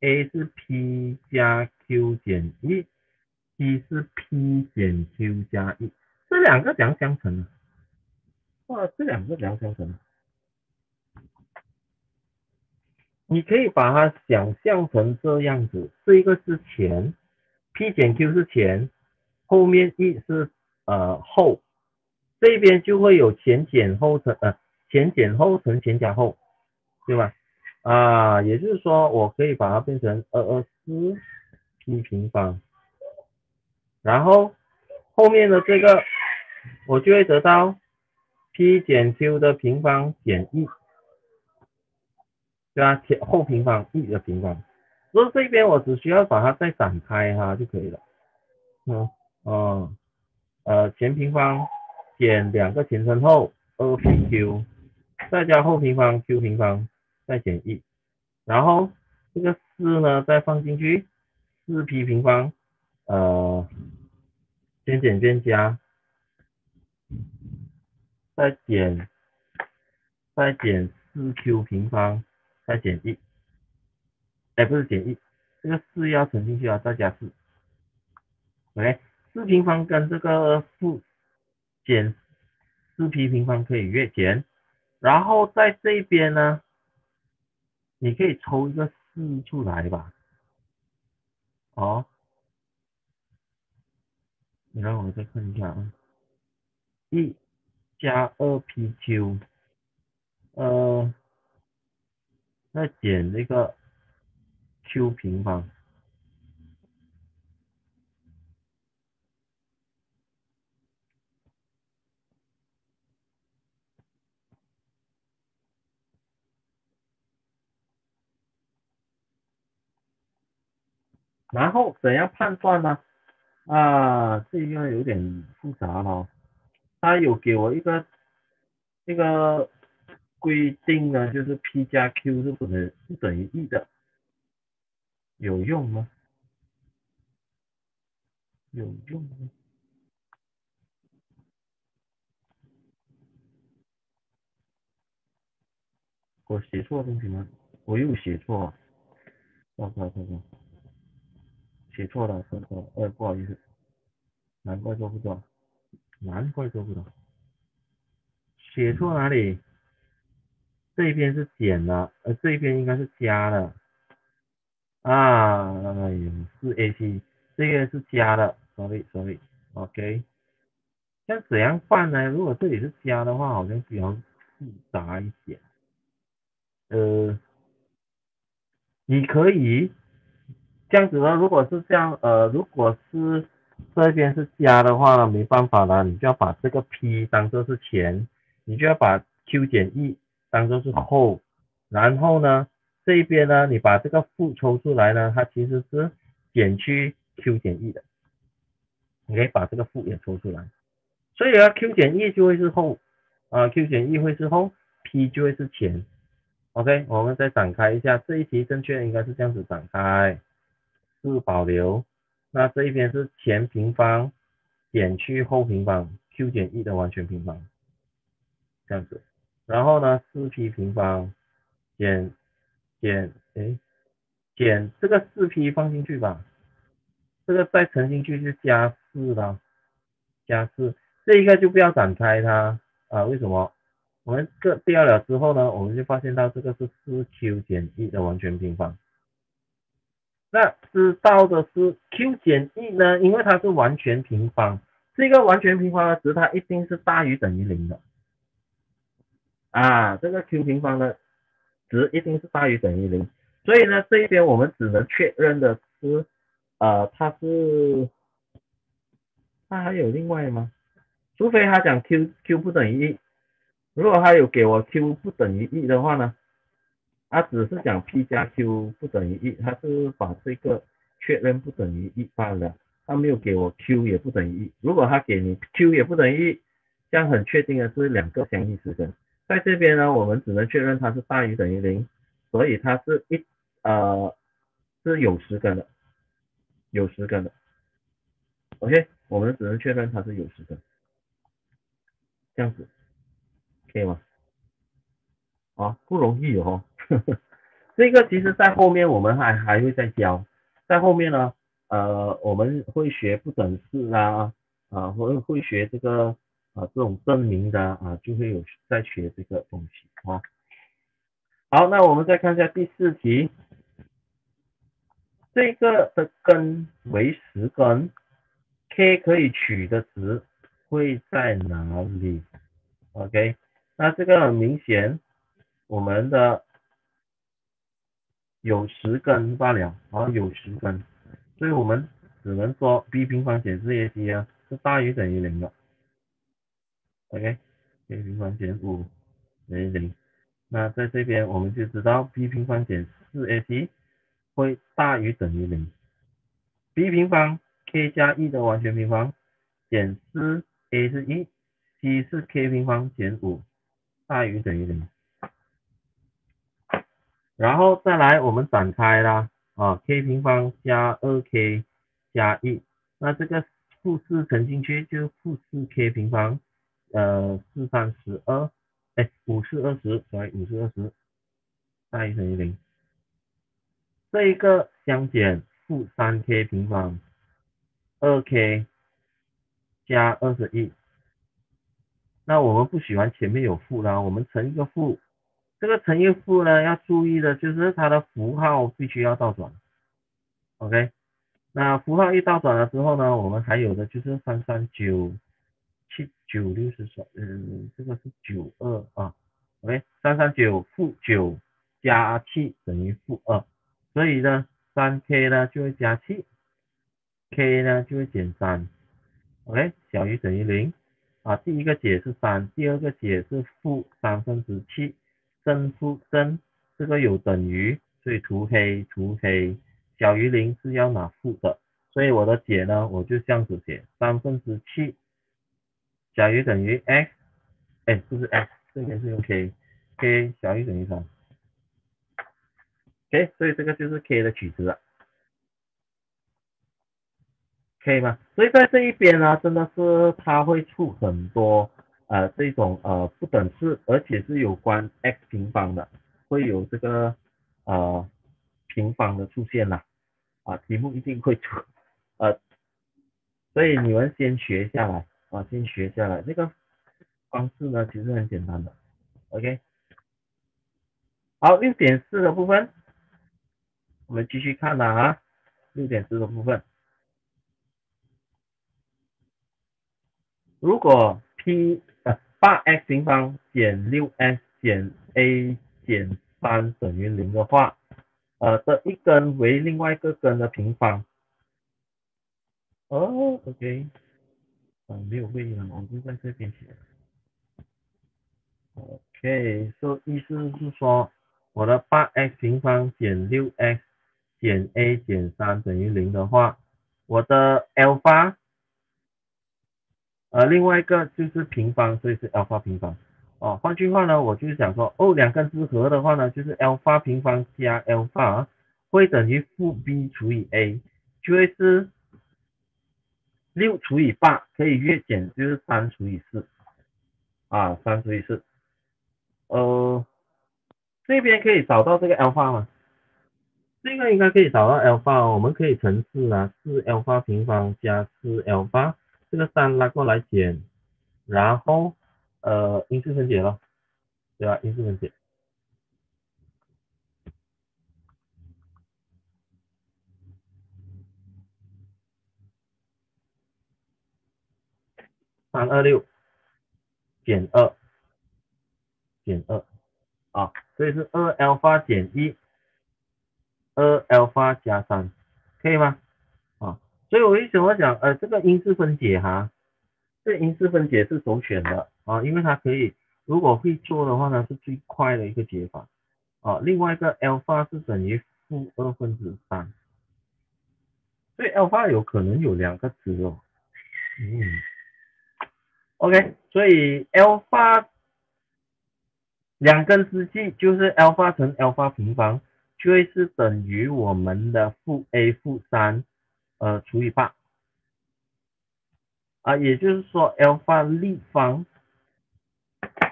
a 是 p 加 q 减一，b 是 P 减 Q 加一，这两个怎样相乘呢？哇，这两个怎样相乘？你可以把它想象成这样子，这一个是前，P 减 Q 是前，后面一是呃后，这边就会有前减后乘，呃前减后乘前加后，对吧？啊，也就是说我可以把它变成二二四 P 平方，然后后面的这个我就会得到 P 减 Q 的平方减一。对啊，前后平方一的平方，所以这边我只需要把它再展开哈就可以了。嗯，哦，呃，前平方减两个前乘后二 P Q，再加后平方 Q 平方再减一，然后这个四呢再放进去，四 P 平方，呃，先减先加，再减再减四 Q 平方。再减一，哎，不是减一，这个四要乘进去啊，再加四，OK，四平方跟这个负减四 P 平方可以约减，然后在这边呢，你可以抽一个四出来吧，哦，你让我再看一下啊，一加二 PQ，呃。再减那个 q 平方，然后怎样判断呢？啊，这个有点复杂了，他有给我一个这个。规定呢，就是 P 加 Q 是不能不等于 e 的，有用吗？有用吗？我写错东西吗？我又写错，错错错错，写错了，错错，哎，不好意思，难怪做不到，难怪做不到，写错哪里？这边是减的，呃，这边应该是加的，啊，哎呦，是 A P，这个是加的，sorry，sorry，OK，像怎样办呢？如果这里是加的话，好像比较复杂一点，呃，你可以这样子呢，如果是这样，呃，如果是这边是加的话呢，没办法了，你就要把这个 P 当做是前，你就要把 Q 减 E。当做是后，然后呢，这边呢，你把这个负抽出来呢，它其实是减去 q 减 e 的，你可以把这个负也抽出来，所以啊，q 减 e 就会是后，啊，q 减 e 会是后，p 就会是前，OK，我们再展开一下，这一题正确应该是这样子展开，是保留，那这一边是前平方减去后平方 q 减一的完全平方，这样子。然后呢，四 P 平方减减哎减这个四 P 放进去吧，这个再乘进去就加四了，加四这一个就不要展开它啊，为什么？我们这掉了之后呢，我们就发现到这个是四 Q 减一的完全平方。那知道的是 Q 减一呢，因为它是完全平方，这个完全平方的值它一定是大于等于零的。啊，这个 q 平方的值一定是大于等于零，所以呢，这一边我们只能确认的是，呃，它是，它还有另外吗？除非他讲 q q 不等于一，如果他有给我 q 不等于一的话呢，他只是讲 p 加 q 不等于一，他是把这个确认不等于一罢了，他没有给我 q 也不等于一。如果他给你 q 也不等于一，这样很确定的是两个相异时根。在这边呢，我们只能确认它是大于等于零，所以它是一呃是有十根的，有十根的。OK，我们只能确认它是有十根，这样子可以吗？啊，不容易哦，这个其实在后面我们还还会再教，在后面呢，呃，我们会学不等式啊，啊，会会学这个啊这种证明的啊，就会有在学这个东西啊。好，那我们再看一下第四题，这个的根为十根，k 可以取的值会在哪里？OK，那这个很明显，我们的有十根罢了，啊，有十根，所以我们只能说 b 平方减 4ac 啊是大于等于零的，OK，a 平方减五等于零。那在这边我们就知道 b 平方减 4ac 会大于等于零，b 平方 k 加 e 的完全平方减 4a 是一，c 是 k 平方减五大于等于零，然后再来我们展开啦啊 k 平方加 2k 加一那这个负四乘进去就负四 k 平方，呃四三十二。哎，五四二十等于五四二十大于等于零，这一个相减负三 k 平方二 k 加二十一，那我们不喜欢前面有负啦，我们乘一个负，这个乘以负呢要注意的就是它的符号必须要倒转，OK，那符号一倒转了之后呢，我们还有的就是三三九。七九六十三，嗯，这个是九二啊，OK，三三九负九加七等于负二，所以呢，三 k 呢就会加七，k 呢就会减三，OK，小于等于零。啊，第一个解是三，第二个解是负三分之七，正负正，这个有等于，所以涂黑涂黑，小于零是要拿负的，所以我的解呢，我就这样子写，三分之七。小于等于 x，哎，不是 x，这边是用 k，k 小于等于三，k，所以这个就是 k 的取值了，k 吗？所以在这一边呢，真的是它会出很多呃这种呃不等式，而且是有关 x 平方的，会有这个呃平方的出现了，啊，题目一定会出，呃，所以你们先学下来。啊，先学下来，这个方式呢其实很简单的，OK。好，六点四的部分，我们继续看了啊，六点四的部分，如果 p 八 x 平方减六 x 减 a 减三等于零的话，呃的一根为另外一个根的平方，哦，OK。啊，没有会议了，我就在这边写。OK，说意思是说，我的八 x 平方减六 x 减 a 减三等于零的话，我的 alpha，呃，另外一个就是平方，所以是 alpha 平方。哦，换句话呢，我就是想说，哦，两根之和的话呢，就是 alpha 平方加 alpha 会等于负 b 除以 a，就会是。六除以八可以约减，就是三除以四啊，三除以四。呃，这边可以找到这个 alpha 吗？这个应该可以找到 alpha，我们可以乘四啊，四 alpha 平方加四 alpha，这个三拉过来减，然后呃因式分解咯，对吧？因式分解。三二六减二减二啊，所以是二 alpha 减一，二 alpha 加三，可以吗？所以我为什么讲呃这个因式分解哈，这因式分解是首选的啊，因为它可以如果会做的话呢是最快的一个解法啊。另外一个 alpha 是等于负二分之三，所以 alpha 有可能有两个值哦，嗯。OK，所以 alpha 两根之计就是 alpha 乘 alpha 平方就会是等于我们的负 a 负三呃除以八啊，也就是说 alpha 立方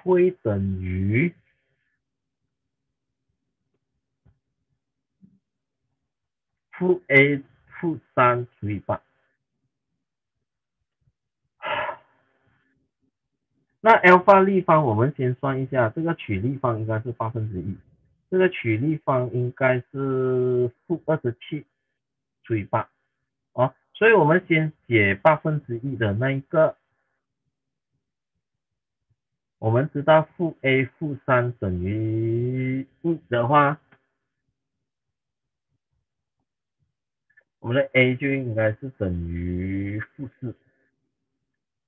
会等于负 a 负三除以八。那 alpha 立方我们先算一下，这个取立方应该是八分之一，这个取立方应该是负二十七除以八，所以我们先解八分之一的那一个，我们知道负 a 负三等于一的话，我们的 a 就应该是等于负四。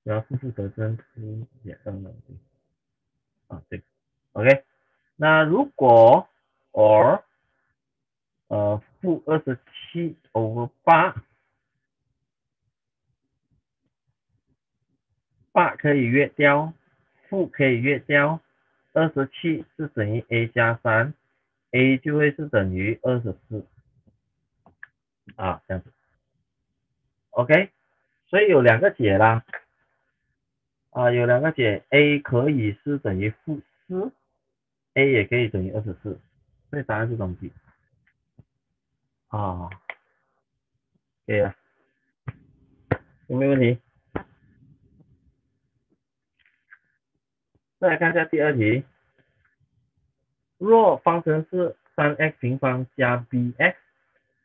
然后负四得正是也等等啊对，OK，那如果 or 呃负二十七 over 八，八可以约掉，负可以约掉，二十七是等于 a 加三，a 就会是等于二十四啊这样子，OK，所以有两个解啦。啊，有两个解，a 可以是等于负四，a 也可以等于二十四，所以答案是东西。啊，对呀啊，有没有问题？再来看一下第二题，若方程式三 x 平方加 bx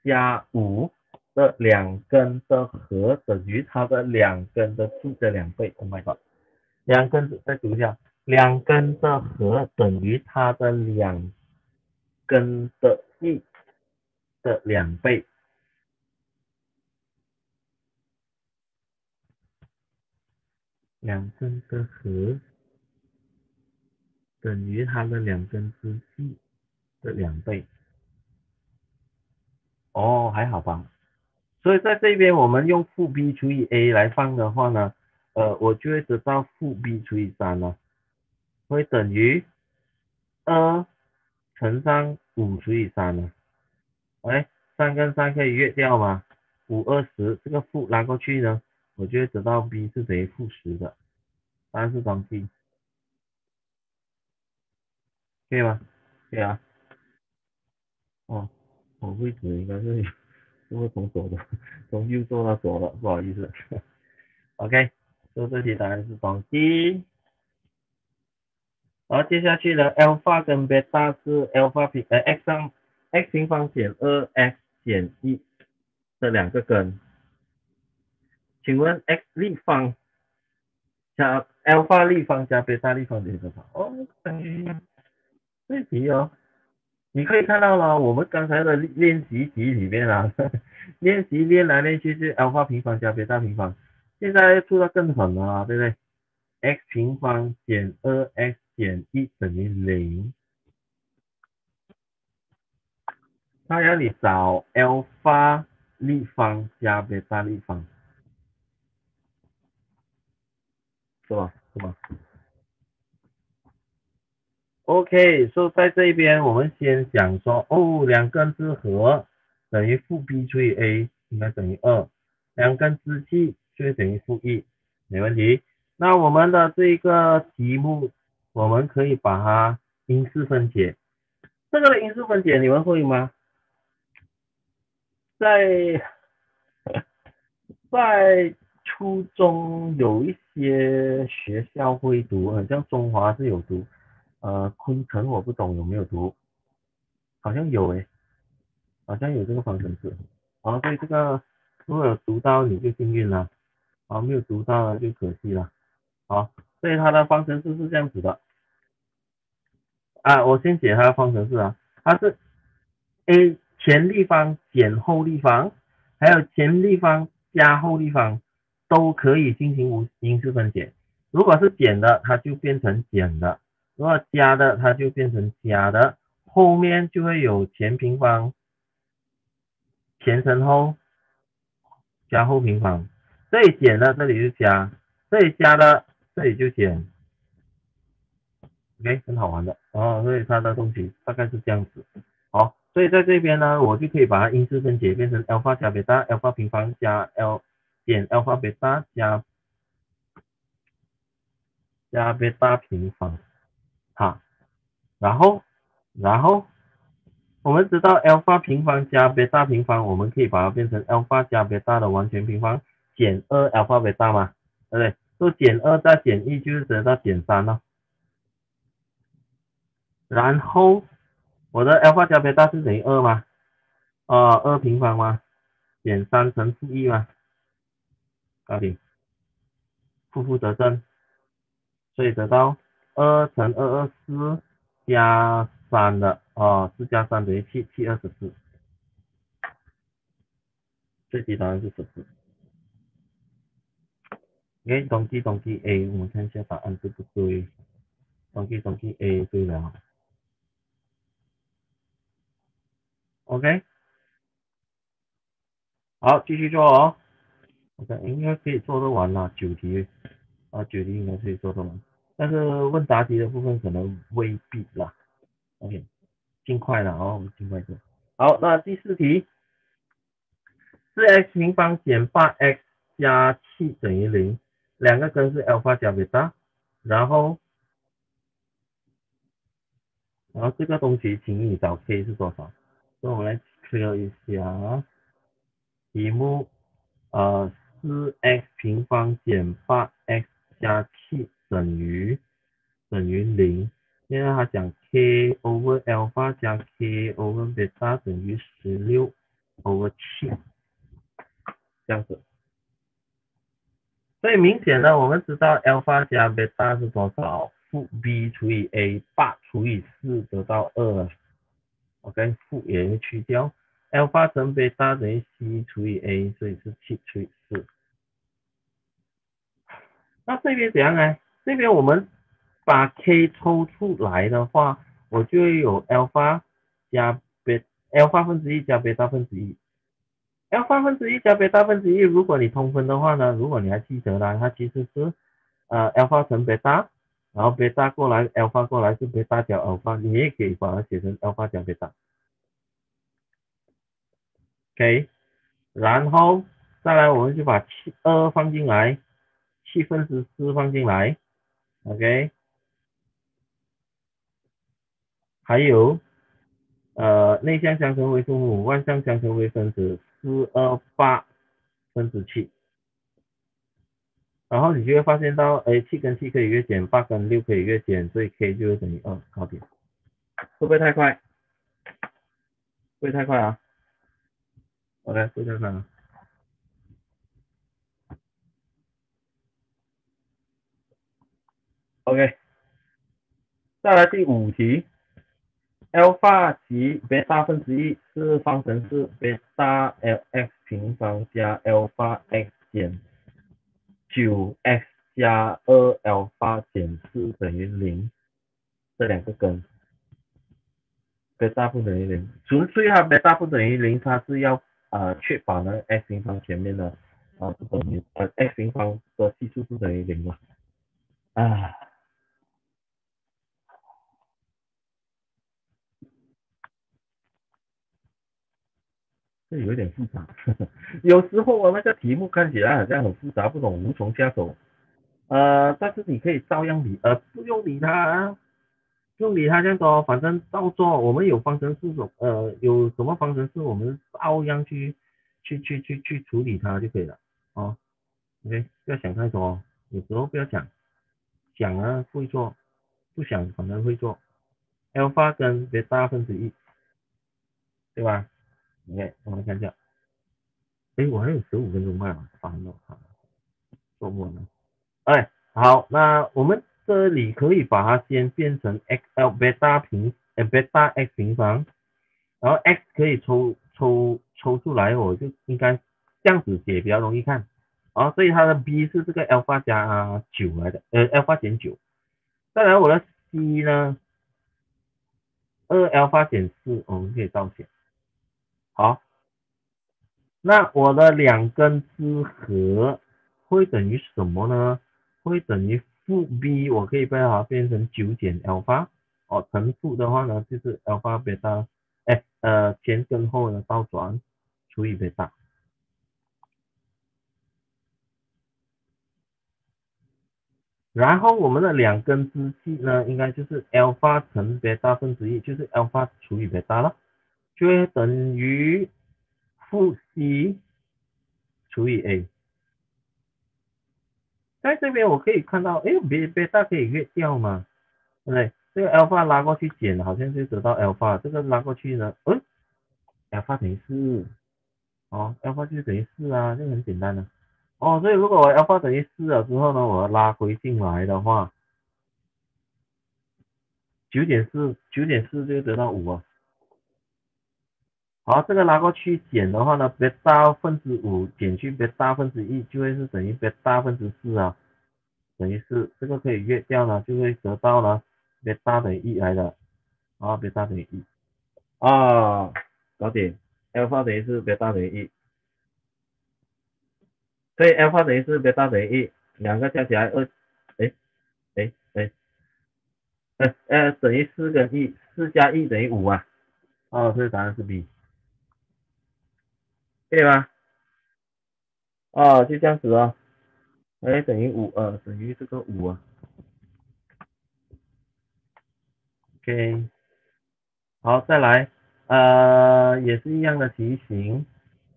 加五的两根的和等于它的两根的数的两倍，Oh my god！两根再读一下，两根的和等于它的两根的一的两倍。两根的和等于它的两根之一的两倍。哦，还好吧。所以在这边我们用负 b 除以 a 来放的话呢？呃，我就会得到负 b 除以三了，会等于二乘上五除以三了。哎，三跟三可以约掉吗？五二十，这个负拉过去呢，我就会得到 b 是等于负十的，答案是双 B，可以吗？可以啊。哦，我位置应该是，是会从左的，从右坐到左了，不好意思。OK。所以这题答案是双 D。然后接下去呢，alpha 跟 beta 是 alpha 平呃 x 上 x 平方减二 x 减一这两个根。请问 x 立方加 alpha 立方加 beta 立方等于多少？哦，等于这题哦，你可以看到了，我们刚才的练习题里面啊，练习练来练去是 alpha 平方加 beta 平方。现在出的更狠了，对不对？x 平方减二 x 减一等于零，他要你找 alpha 立方加 beta 立方，是吧？是吧？OK，所以在这边我们先讲说，哦，两根之和等于负 b 除以 a，应该等于二，两根之气。就等于负一，没问题。那我们的这个题目，我们可以把它因式分解。这个的因式分解你们会吗？在在初中有一些学校会读，好像中华是有读，呃，昆城我不懂有没有读，好像有诶，好像有这个方程式。好，所以这个如果有读到你就幸运了。啊，没有读到了就可惜了。好，所以它的方程式是这样子的。啊，我先解它的方程式啊，它是 a 前立方减后立方，还有前立方加后立方都可以进行无因式分解。如果是减的，它就变成减的；如果加的，它就变成加的。后面就会有前平方、前乘后加后平方。这里减的，这里就加；这里加的，这里就减。OK，很好玩的哦。所以它的东西大概是这样子。好，所以在这边呢，我就可以把它因式分解，变成 alpha 加贝塔，alpha 平方加 L 减 alpha 贝塔加加贝塔平方。好，然后然后我们知道 alpha 平方加 beta 平方，我们可以把它变成 alpha 加 beta 的完全平方减二 alpha beta 嘛，对不对？就减二再减一就是得到减三了。然后我的 alpha 加 beta 是等于二吗？啊，二平方吗？减三乘负一吗？搞定，负负得正，所以得到二乘二二四加三的。啊，四加三等于七，七二十四。这题答案是十四。OK，统计统计 A，我们看一下答案对不对？统计统计 A 对了。OK，好，继续做哦。OK，应该可以做得完了，九题啊，九题应该可以做得完，但是问答题的部分可能未必啦。OK。尽快了哦，我们尽快做。好，那第四题，四 x 平方减八 x 加七等于零，两个根是 alpha 加 beta，然后，然后这个东西，请你找 k 是多少？那我们来 clear 一下题目，呃，四 x 平方减八 x 加七等于等于零。现在他讲 k over alpha 加 k over beta 等于十六 over 七，这样子。所以明显的，我们知道 alpha 加 beta 是多少？负 b 除以 a，八除以四得到二。OK，负也去掉。alpha 乘 beta 等于 c 除以 a，所以是七除以四。那这边怎样呢？这边我们。把 k 抽出来的话，我就会有 alpha 加 beta，alpha 分之一加 beta 分之一，alpha 分之一加 beta 分之一，如果你通分的话呢，如果你还记得呢，它其实是呃 alpha 乘 beta，然后 beta 过来，alpha 过来是 beta 加 alpha，你也可以把它写成 alpha 加 beta，OK，然后再来我们就把七二放进来，七分之四放进来，OK。还有，呃，内向相乘为分母，外向相乘为分子，四二八分之七，然后你就会发现到，哎，七跟七可以约减，八跟六可以约减，所以 k 就会等于二，搞定。会不会太快？不会太快啊？OK，不会太快啊。OK，再来第五题。alpha 及 beta 分之一是方程式 beta lx 平方加 alpha x 减九 x 加二 alpha 减四等于零，这两个根，beta 不等于零，纯粹啊 beta 不等于零，它是要呃确保呢 x 平方前面的啊不等于呃 x 平方的系数不等于零嘛，啊。有点复杂，有时候我那个题目看起来好像很复杂，不懂无从下手。呃，但是你可以照样理，呃，不用理它，不用理它这样多，反正照做。我们有方程式，呃，有什么方程式，我们照样去去去去去处理它就可以了。哦，OK，不要想太多，有时候不要想，想了会做，不想反而会做。alpha 跟 beta 分之一，对吧？OK，我们看一下。哎，我还有十五分钟啊，烦了，做不完了。哎，好，那我们这里可以把它先变成 x l beta 平，呃 beta x 平方，然后 x 可以抽抽抽出来，我就应该这样子写比较容易看。啊，所以它的 b 是这个 alpha 加九来的，呃 alpha 减九。再来我的 c 呢，二 alpha 减四，我们可以倒写。好，那我的两根之和会等于什么呢？会等于负 b，我可以把它变成九减 alpha，哦，乘负的话呢就是 alpha beta，哎，呃，前跟后的倒转除以 beta，然后我们的两根之积呢，应该就是 alpha 乘 beta 分之一，就是 alpha 除以 beta 了。就等于负 c 除以 a。在这边我可以看到，哎，贝贝塔可以约掉嘛，对不对？这个 alpha 拉过去减，好像就得到 alpha，这个拉过去呢，嗯，alpha 等于四，哦，alpha 就等于四啊，这个很简单的。哦，所以如果我 alpha 等于四了之后呢，我要拉回进来的话，九点四，九点四就得到五啊。好，这个拿过去减的话呢，贝塔分之五减去别大分之一，就会是等于别大分之四啊，等于是这个可以约掉呢，就会得到呢别大等于一来的，啊，别大等于一，啊，搞定，alpha 等于是别大等于一，所以 alpha 等于是别大等于一，两个加起来二，哎，哎哎，呃呃等于四跟一，四加一等于五啊，哦，所以答案是 B。对吗？哦，就这样子哦，哎，等于五呃，等于这个五啊。OK，好，再来，呃，也是一样的题型，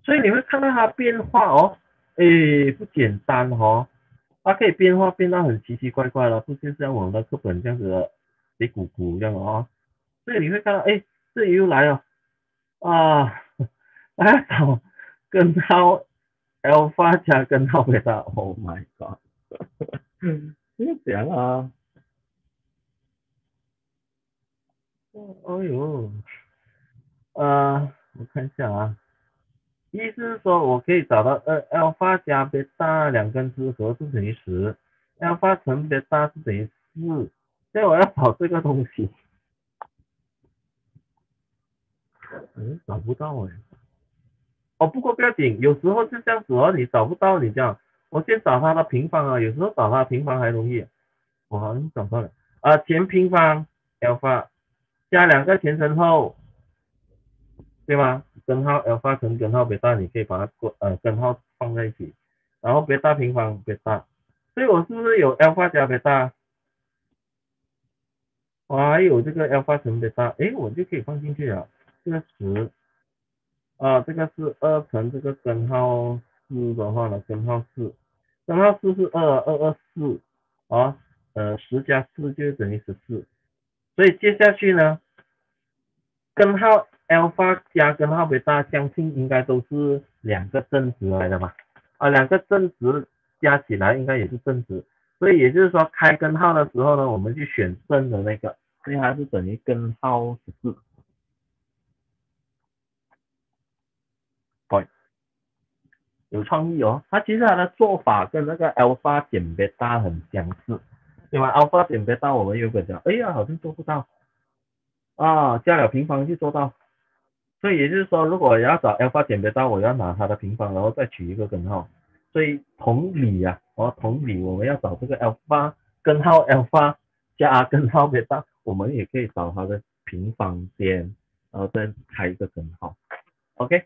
所以你会看到它变化哦，哎，不简单哦，它可以变化变到很奇奇怪怪的，不是像我们的课本这样子的一股股这样哦，所以你会看到，哎，这里又来了，啊，哎，好。根号 alpha 加根号贝塔，Oh my god！这样啊？哦呦，呃，我看一下啊，意思是说我可以找到二 alpha 加 beta 两根之和是等于十，alpha 乘 beta 是等于四，所以我要找这个东西，嗯，找不到哎。哦，不过不要紧，有时候是这样子哦，你找不到你这样，我先找它的平方啊，有时候找它平方还容易，我好像找到了啊，前平方 alpha 加两个前乘后，对吗？根号 alpha 乘根号贝塔，你可以把它过呃根号放在一起，然后贝塔平方贝塔，所以我是不是有 alpha 加贝塔？我还有这个 alpha 乘贝塔，哎，我就可以放进去了，这个十。啊，这个是二乘这个根号四的话呢，根号四，根号四是二二二四啊，呃，十加四就等于十四，所以接下去呢，根号 alpha 加根号贝塔，相信应该都是两个正值来的嘛，啊，两个正值加起来应该也是正值，所以也就是说开根号的时候呢，我们就选正的那个，所以它是等于根号十四。有创意哦，它其实它的做法跟那个 alpha 减 beta 很相似，因为？alpha 减 beta 我们有个讲，哎呀，好像做不到啊，加了平方就做到，所以也就是说，如果要找 alpha 减 beta，，我要拿它的平方，然后再取一个根号。所以同理呀，哦，同理，我们要找这个 alpha 根号 alpha 加根号 beta，，我们也可以找它的平方先，然后再开一个根号。OK，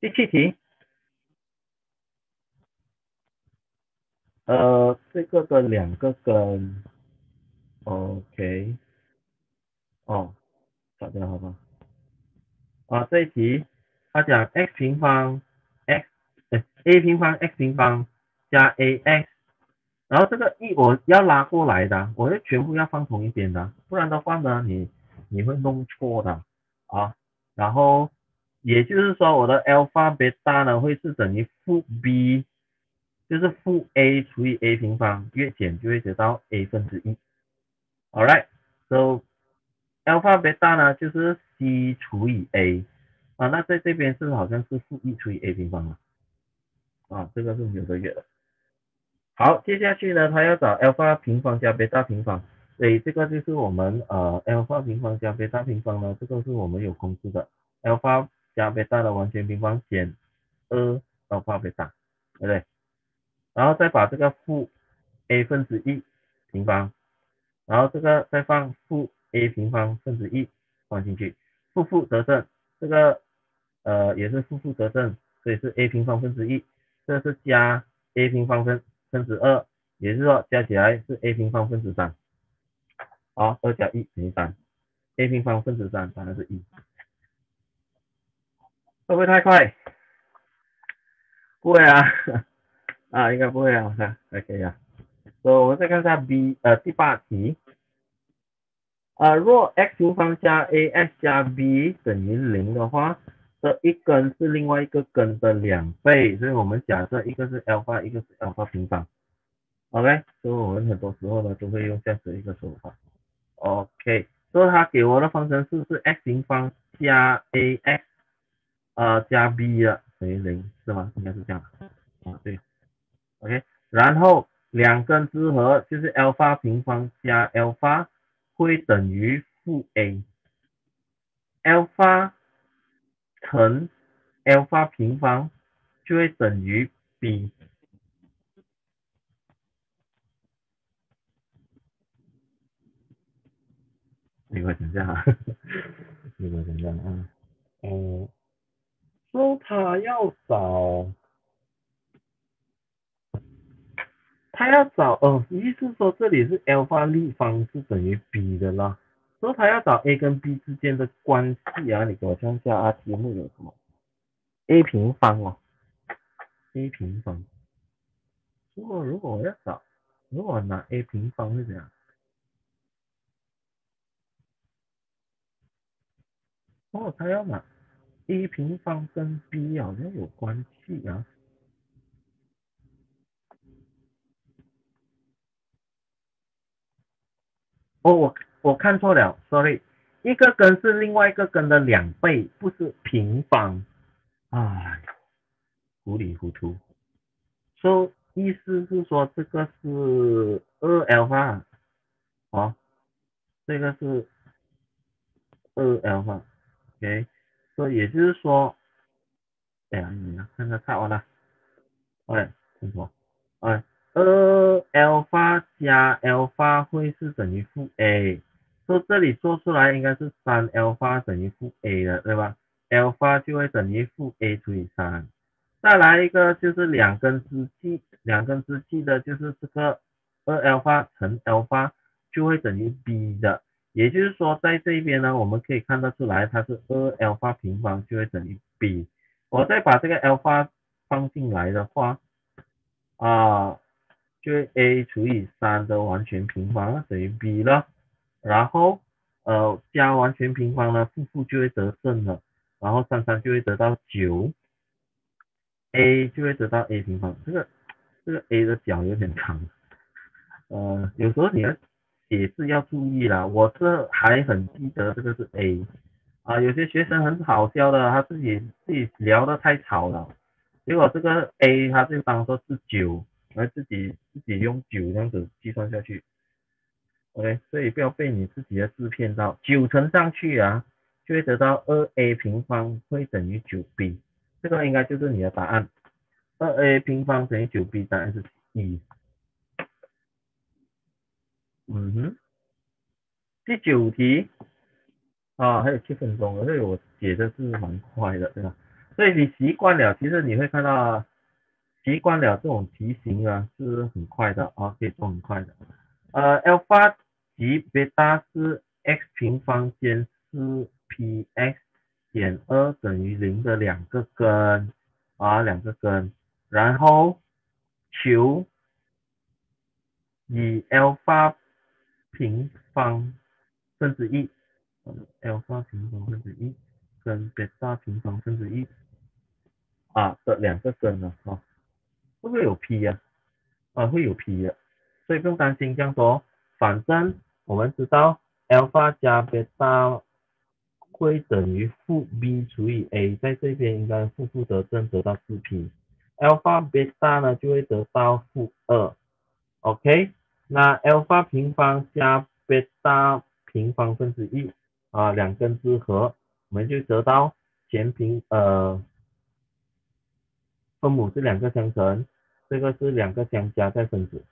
第七题。呃，这个的两个根，OK，哦，找掉好吧？啊，这一题他讲 x 平方 x，哎，a 平方 x 平方加 ax，然后这个一我要拉过来的，我要全部要放同一边的，不然的话呢，你你会弄错的啊。然后也就是说，我的 alpha beta 呢会是等于负 b。就是负 a 除以 a 平方，越减就会得到 a 分之一。Alright，so alpha beta 呢就是 c 除以 a 啊，那在这边是好像是负一除以 a 平方嘛，啊，这个是有的月的。好，接下去呢，它要找 alpha 平方加 beta 平方，所以这个就是我们呃 alpha 平方加 beta 平方呢，这个是我们有公式的，alpha 加 beta 的完全平方减二 alpha beta，对不对？然后再把这个负 a 分之一平方，然后这个再放负 a 平方分之一放进去，负负得正，这个呃也是负负得正，所以是 a 平方分之一，这是加 a 平方分分之二，也就是说加起来是 a 平方分之三，好，二加一等于三，a 平方分之三当然是一会不会太快？不会啊，啊，应该不会啊，我看还可以啊。所以我们再看一下 B，呃，第八题。啊，若 x 平方加 ax 加 b 等于零的话，这一根是另外一个根的两倍，所以我们假设一个是 alpha，一个是 alpha 平方。OK，所以我们很多时候呢都会用这样子一个手法。OK，所以他给我的方程式是 x 平方加 ax，呃加 b 的等于零，是吗？应该是这样。啊，对。OK，然后两根之和就是 alpha 平方加 alpha。会等于负 a，alpha 乘 alpha 平方就会等于 b。你快想下，你快想下啊，嗯，说他要找。他要找哦，意思说这里是 alpha 立方是等于 b 的啦，所以他要找 a 跟 b 之间的关系啊，你给我看一下啊，题目有什么？a 平方哦，a 平方。如果如果我要找，如果拿 a 平方是怎样？哦，他要拿 a 平方跟 b 好像有关系啊。哦，我我看错了，sorry，一个根是另外一个根的两倍，不是平方，哎，糊里糊涂。说意思是说这个是二 alpha，好，这个是二 alpha，OK，所以也就是说，哎呀，你看看看完了，哎，清楚，哎。二 alpha 加 alpha 会是等于负 a，所以这里做出来应该是三 alpha 等于负 a 的，对吧？alpha 就会等于负 a 除以三。再来一个就是两根之计，两根之计的就是这个二 alpha 乘 alpha 就会等于 b 的，也就是说在这边呢，我们可以看得出来它是二 alpha 平方就会等于 b。我再把这个 alpha 放进来的话，啊。就 a 除以三的完全平方等于 b 了，然后呃加完全平方呢，负负就会得正了，然后三三就会得到九，a 就会得到 a 平方。这个这个 a 的角有点长，呃有时候你要写字要注意啦。我是还很记得这个是 a 啊，有些学生很好笑的，他自己自己聊的太吵了，结果这个 a 他就当做是九。来自己自己用九这样子计算下去，OK，所以不要被你自己的字骗到，九乘上去啊，就会得到二 a 平方会等于九 b，这个应该就是你的答案，二 a 平方等于九 b，答案是一。嗯哼，第九题啊，还有七分钟，所以我写的是蛮快的，对吧？所以你习惯了，其实你会看到。习惯了这种题型啊，是很快的啊，可以做很快的。呃，alpha 及贝塔是 x 平方减四 px 减二等于零的两个根啊，两个根，然后求以 alpha 平方分之一，alpha 平方分之一跟贝塔平方分之一啊的两个根呢，哈。会不会有 p 呀？啊，会有 p 呀，所以不用担心这样说。反正我们知道 alpha 加 beta 会等于负 b 除以 a，在这边应该负负得正，得到四 p。alpha beta 呢就会得到负二。OK，那 alpha 平方加 beta 平方分之一啊，两根之和，我们就得到前平呃。分母是两个相乘，这个是两个相加再分子，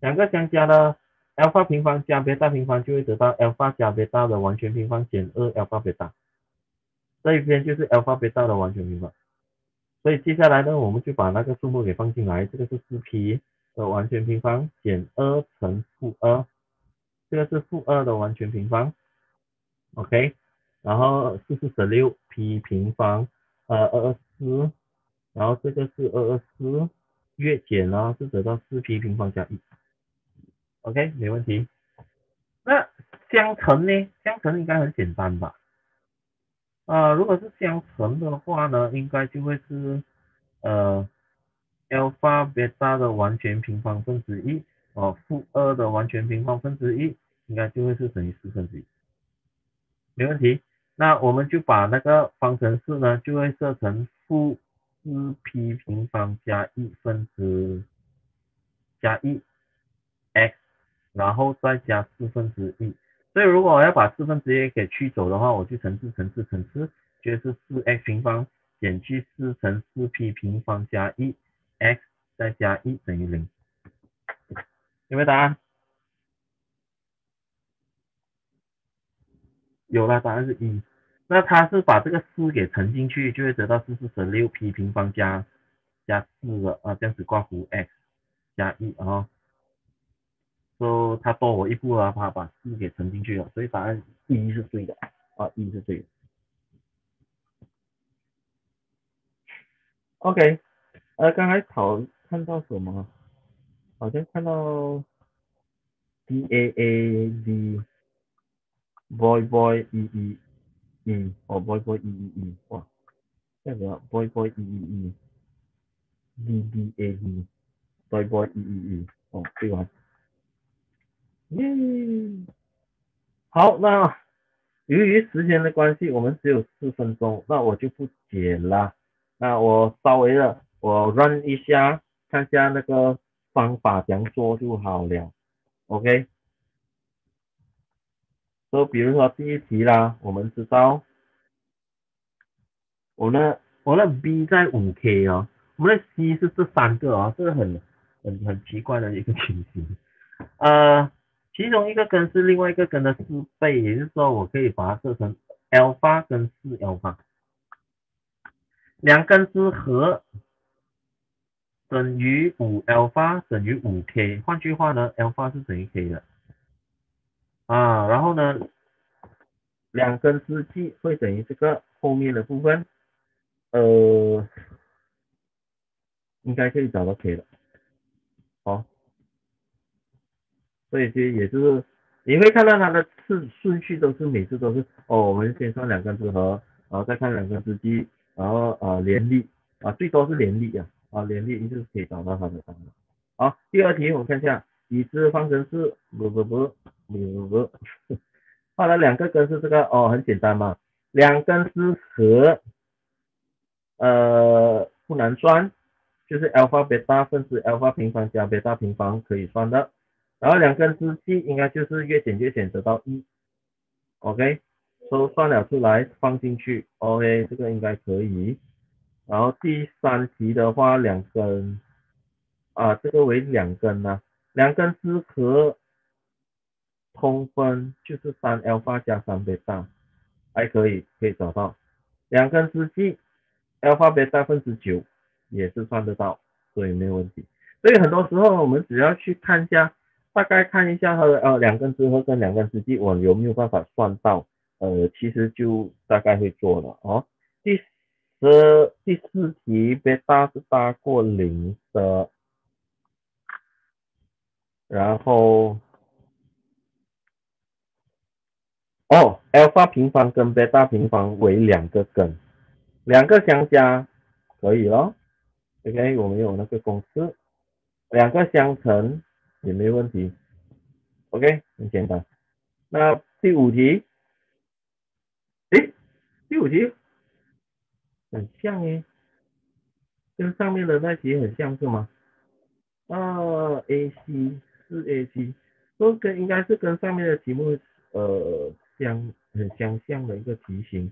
两个相加呢 alpha 平方加 beta 平方就会得到 alpha 加 beta 的完全平方减二 alpha beta，这一边就是 alpha beta 的完全平方，所以接下来呢，我们就把那个数目给放进来，这个是四 p 的完全平方减二乘负二，这个是负二的完全平方，OK，然后四四十六 p 平方。呃二二四，然后这个是二二四，越减呢是得到四 p 平方加一，OK 没问题。那相乘呢？相乘应该很简单吧？啊，如果是相乘的话呢，应该就会是呃 alpha beta 的完全平方分之一，哦负二的完全平方分之一，应该就会是等于四分之一，没问题。那我们就把那个方程式呢，就会设成负四 p 平方加一分之加一 x，然后再加四分之一。所以如果我要把四分之一给去走的话，我就乘四乘四乘四，就是四 x 平方减去四乘四 p 平方加一 x 再加一等于零。有没有答案？有了，答案是一。那它是把这个四给乘进去，就会得到四四乘六 p 平方加加四的啊，这样子挂弧 x 加一啊，说它多我一步啊，它把四给乘进去了，所以答案一是对的啊，一是对的。OK，呃，刚才考看到什么？好像看到 D A A D boy boy E E。嗯，哦，boy boy 一一一，哇，这个 boy boy 一一一，d d a d，boy boy 一一一，哦，对吧？耶，好，那由于时间的关系，我们只有四分钟，那我就不解了。那我稍微的，我 run 一下，看下那个方法怎样做就好了。OK。就比如说第一题啦，我们知道我的我的 B 在五 K 哦，我们的 C 是这三个哦，这个很很很奇怪的一个情形。呃，其中一个根是另外一个根的四倍，也就是说我可以把它设成 alpha 跟四 alpha，两根之和等于五 alpha 等于五 K，换句话呢，alpha 是等于 K 的。啊，然后呢，两根支记会等于这个后面的部分，呃，应该可以找到 K 了，好，所以这也就是你会看到它的次顺序都是每次都是哦，我们先算两根之和，然后再看两根支记，然后啊联立啊最多是联立啊啊联立，就是可以找到它的答案。好，第二题我看一下已知方程式不不不。不，画了两个根是这个哦，很简单嘛，两根是和，呃，不难算，就是 alpha beta 分之 alpha 平方加 beta 平方可以算的，然后两根之积应该就是越减越减得到一，OK，都算了出来放进去，OK，这个应该可以，然后第三题的话两根，啊，这个为两根呢，两根之和。通分就是三 alpha 加三 beta，还可以可以找到两根之积 alpha beta 分之九也是算得到，所以没有问题。所以很多时候我们只要去看一下，大概看一下它的呃两根之和跟两根之积，我有没有办法算到？呃，其实就大概会做了哦。第十第四题 beta 是大过零的，然后。哦，alpha 平方跟 beta 平方为两个根，两个相加可以咯。OK，我们有那个公式，两个相乘也没问题。OK，很简单。那第五题，诶，第五题很像诶，跟上面的那题很像是吗？啊，AC 四 AC，都跟应该是跟上面的题目呃。相很相像的一个题型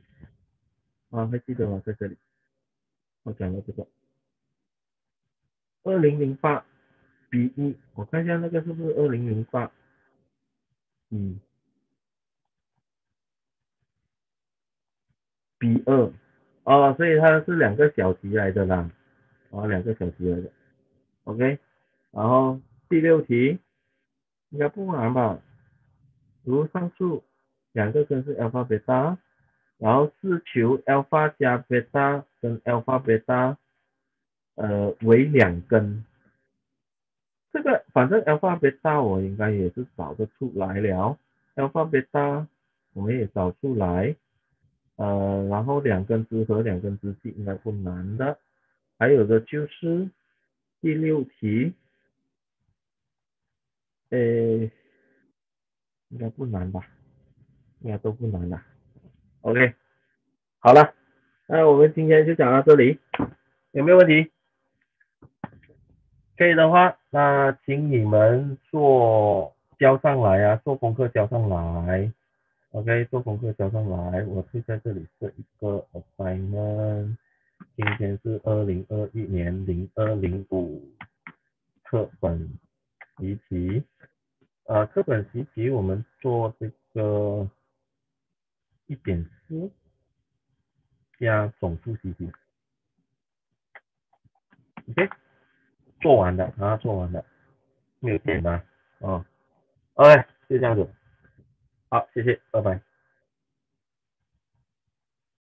啊，还记得吗？在这里我讲的这个二零零八比一，我看一下那个是不是二零零八？嗯，比二啊，所以它是两个小题来的啦，啊，两个小题来的，OK，然后第六题应该不难吧？如上述。两个根是 alpha beta，然后是求 alpha 加 beta 跟 alpha beta，呃，为两根。这个反正 alpha beta 我应该也是找得出来了，alpha beta 我们也找出来，呃，然后两根之和两根之系应该不难的。还有的就是第六题，呃，应该不难吧？应该都不难的。OK，好了，那我们今天就讲到这里，有没有问题？可以的话，那请你们做交上来啊，做功课交上来。OK，做功课交上来，我会在这里设一个 assignment。今天是二零二一年零二零五课本习题，呃，课本习题我们做这个一点四加总数习题。OK。做完的啊，做完了，没有点的，啊，OK，就这样子，好，谢谢，拜拜。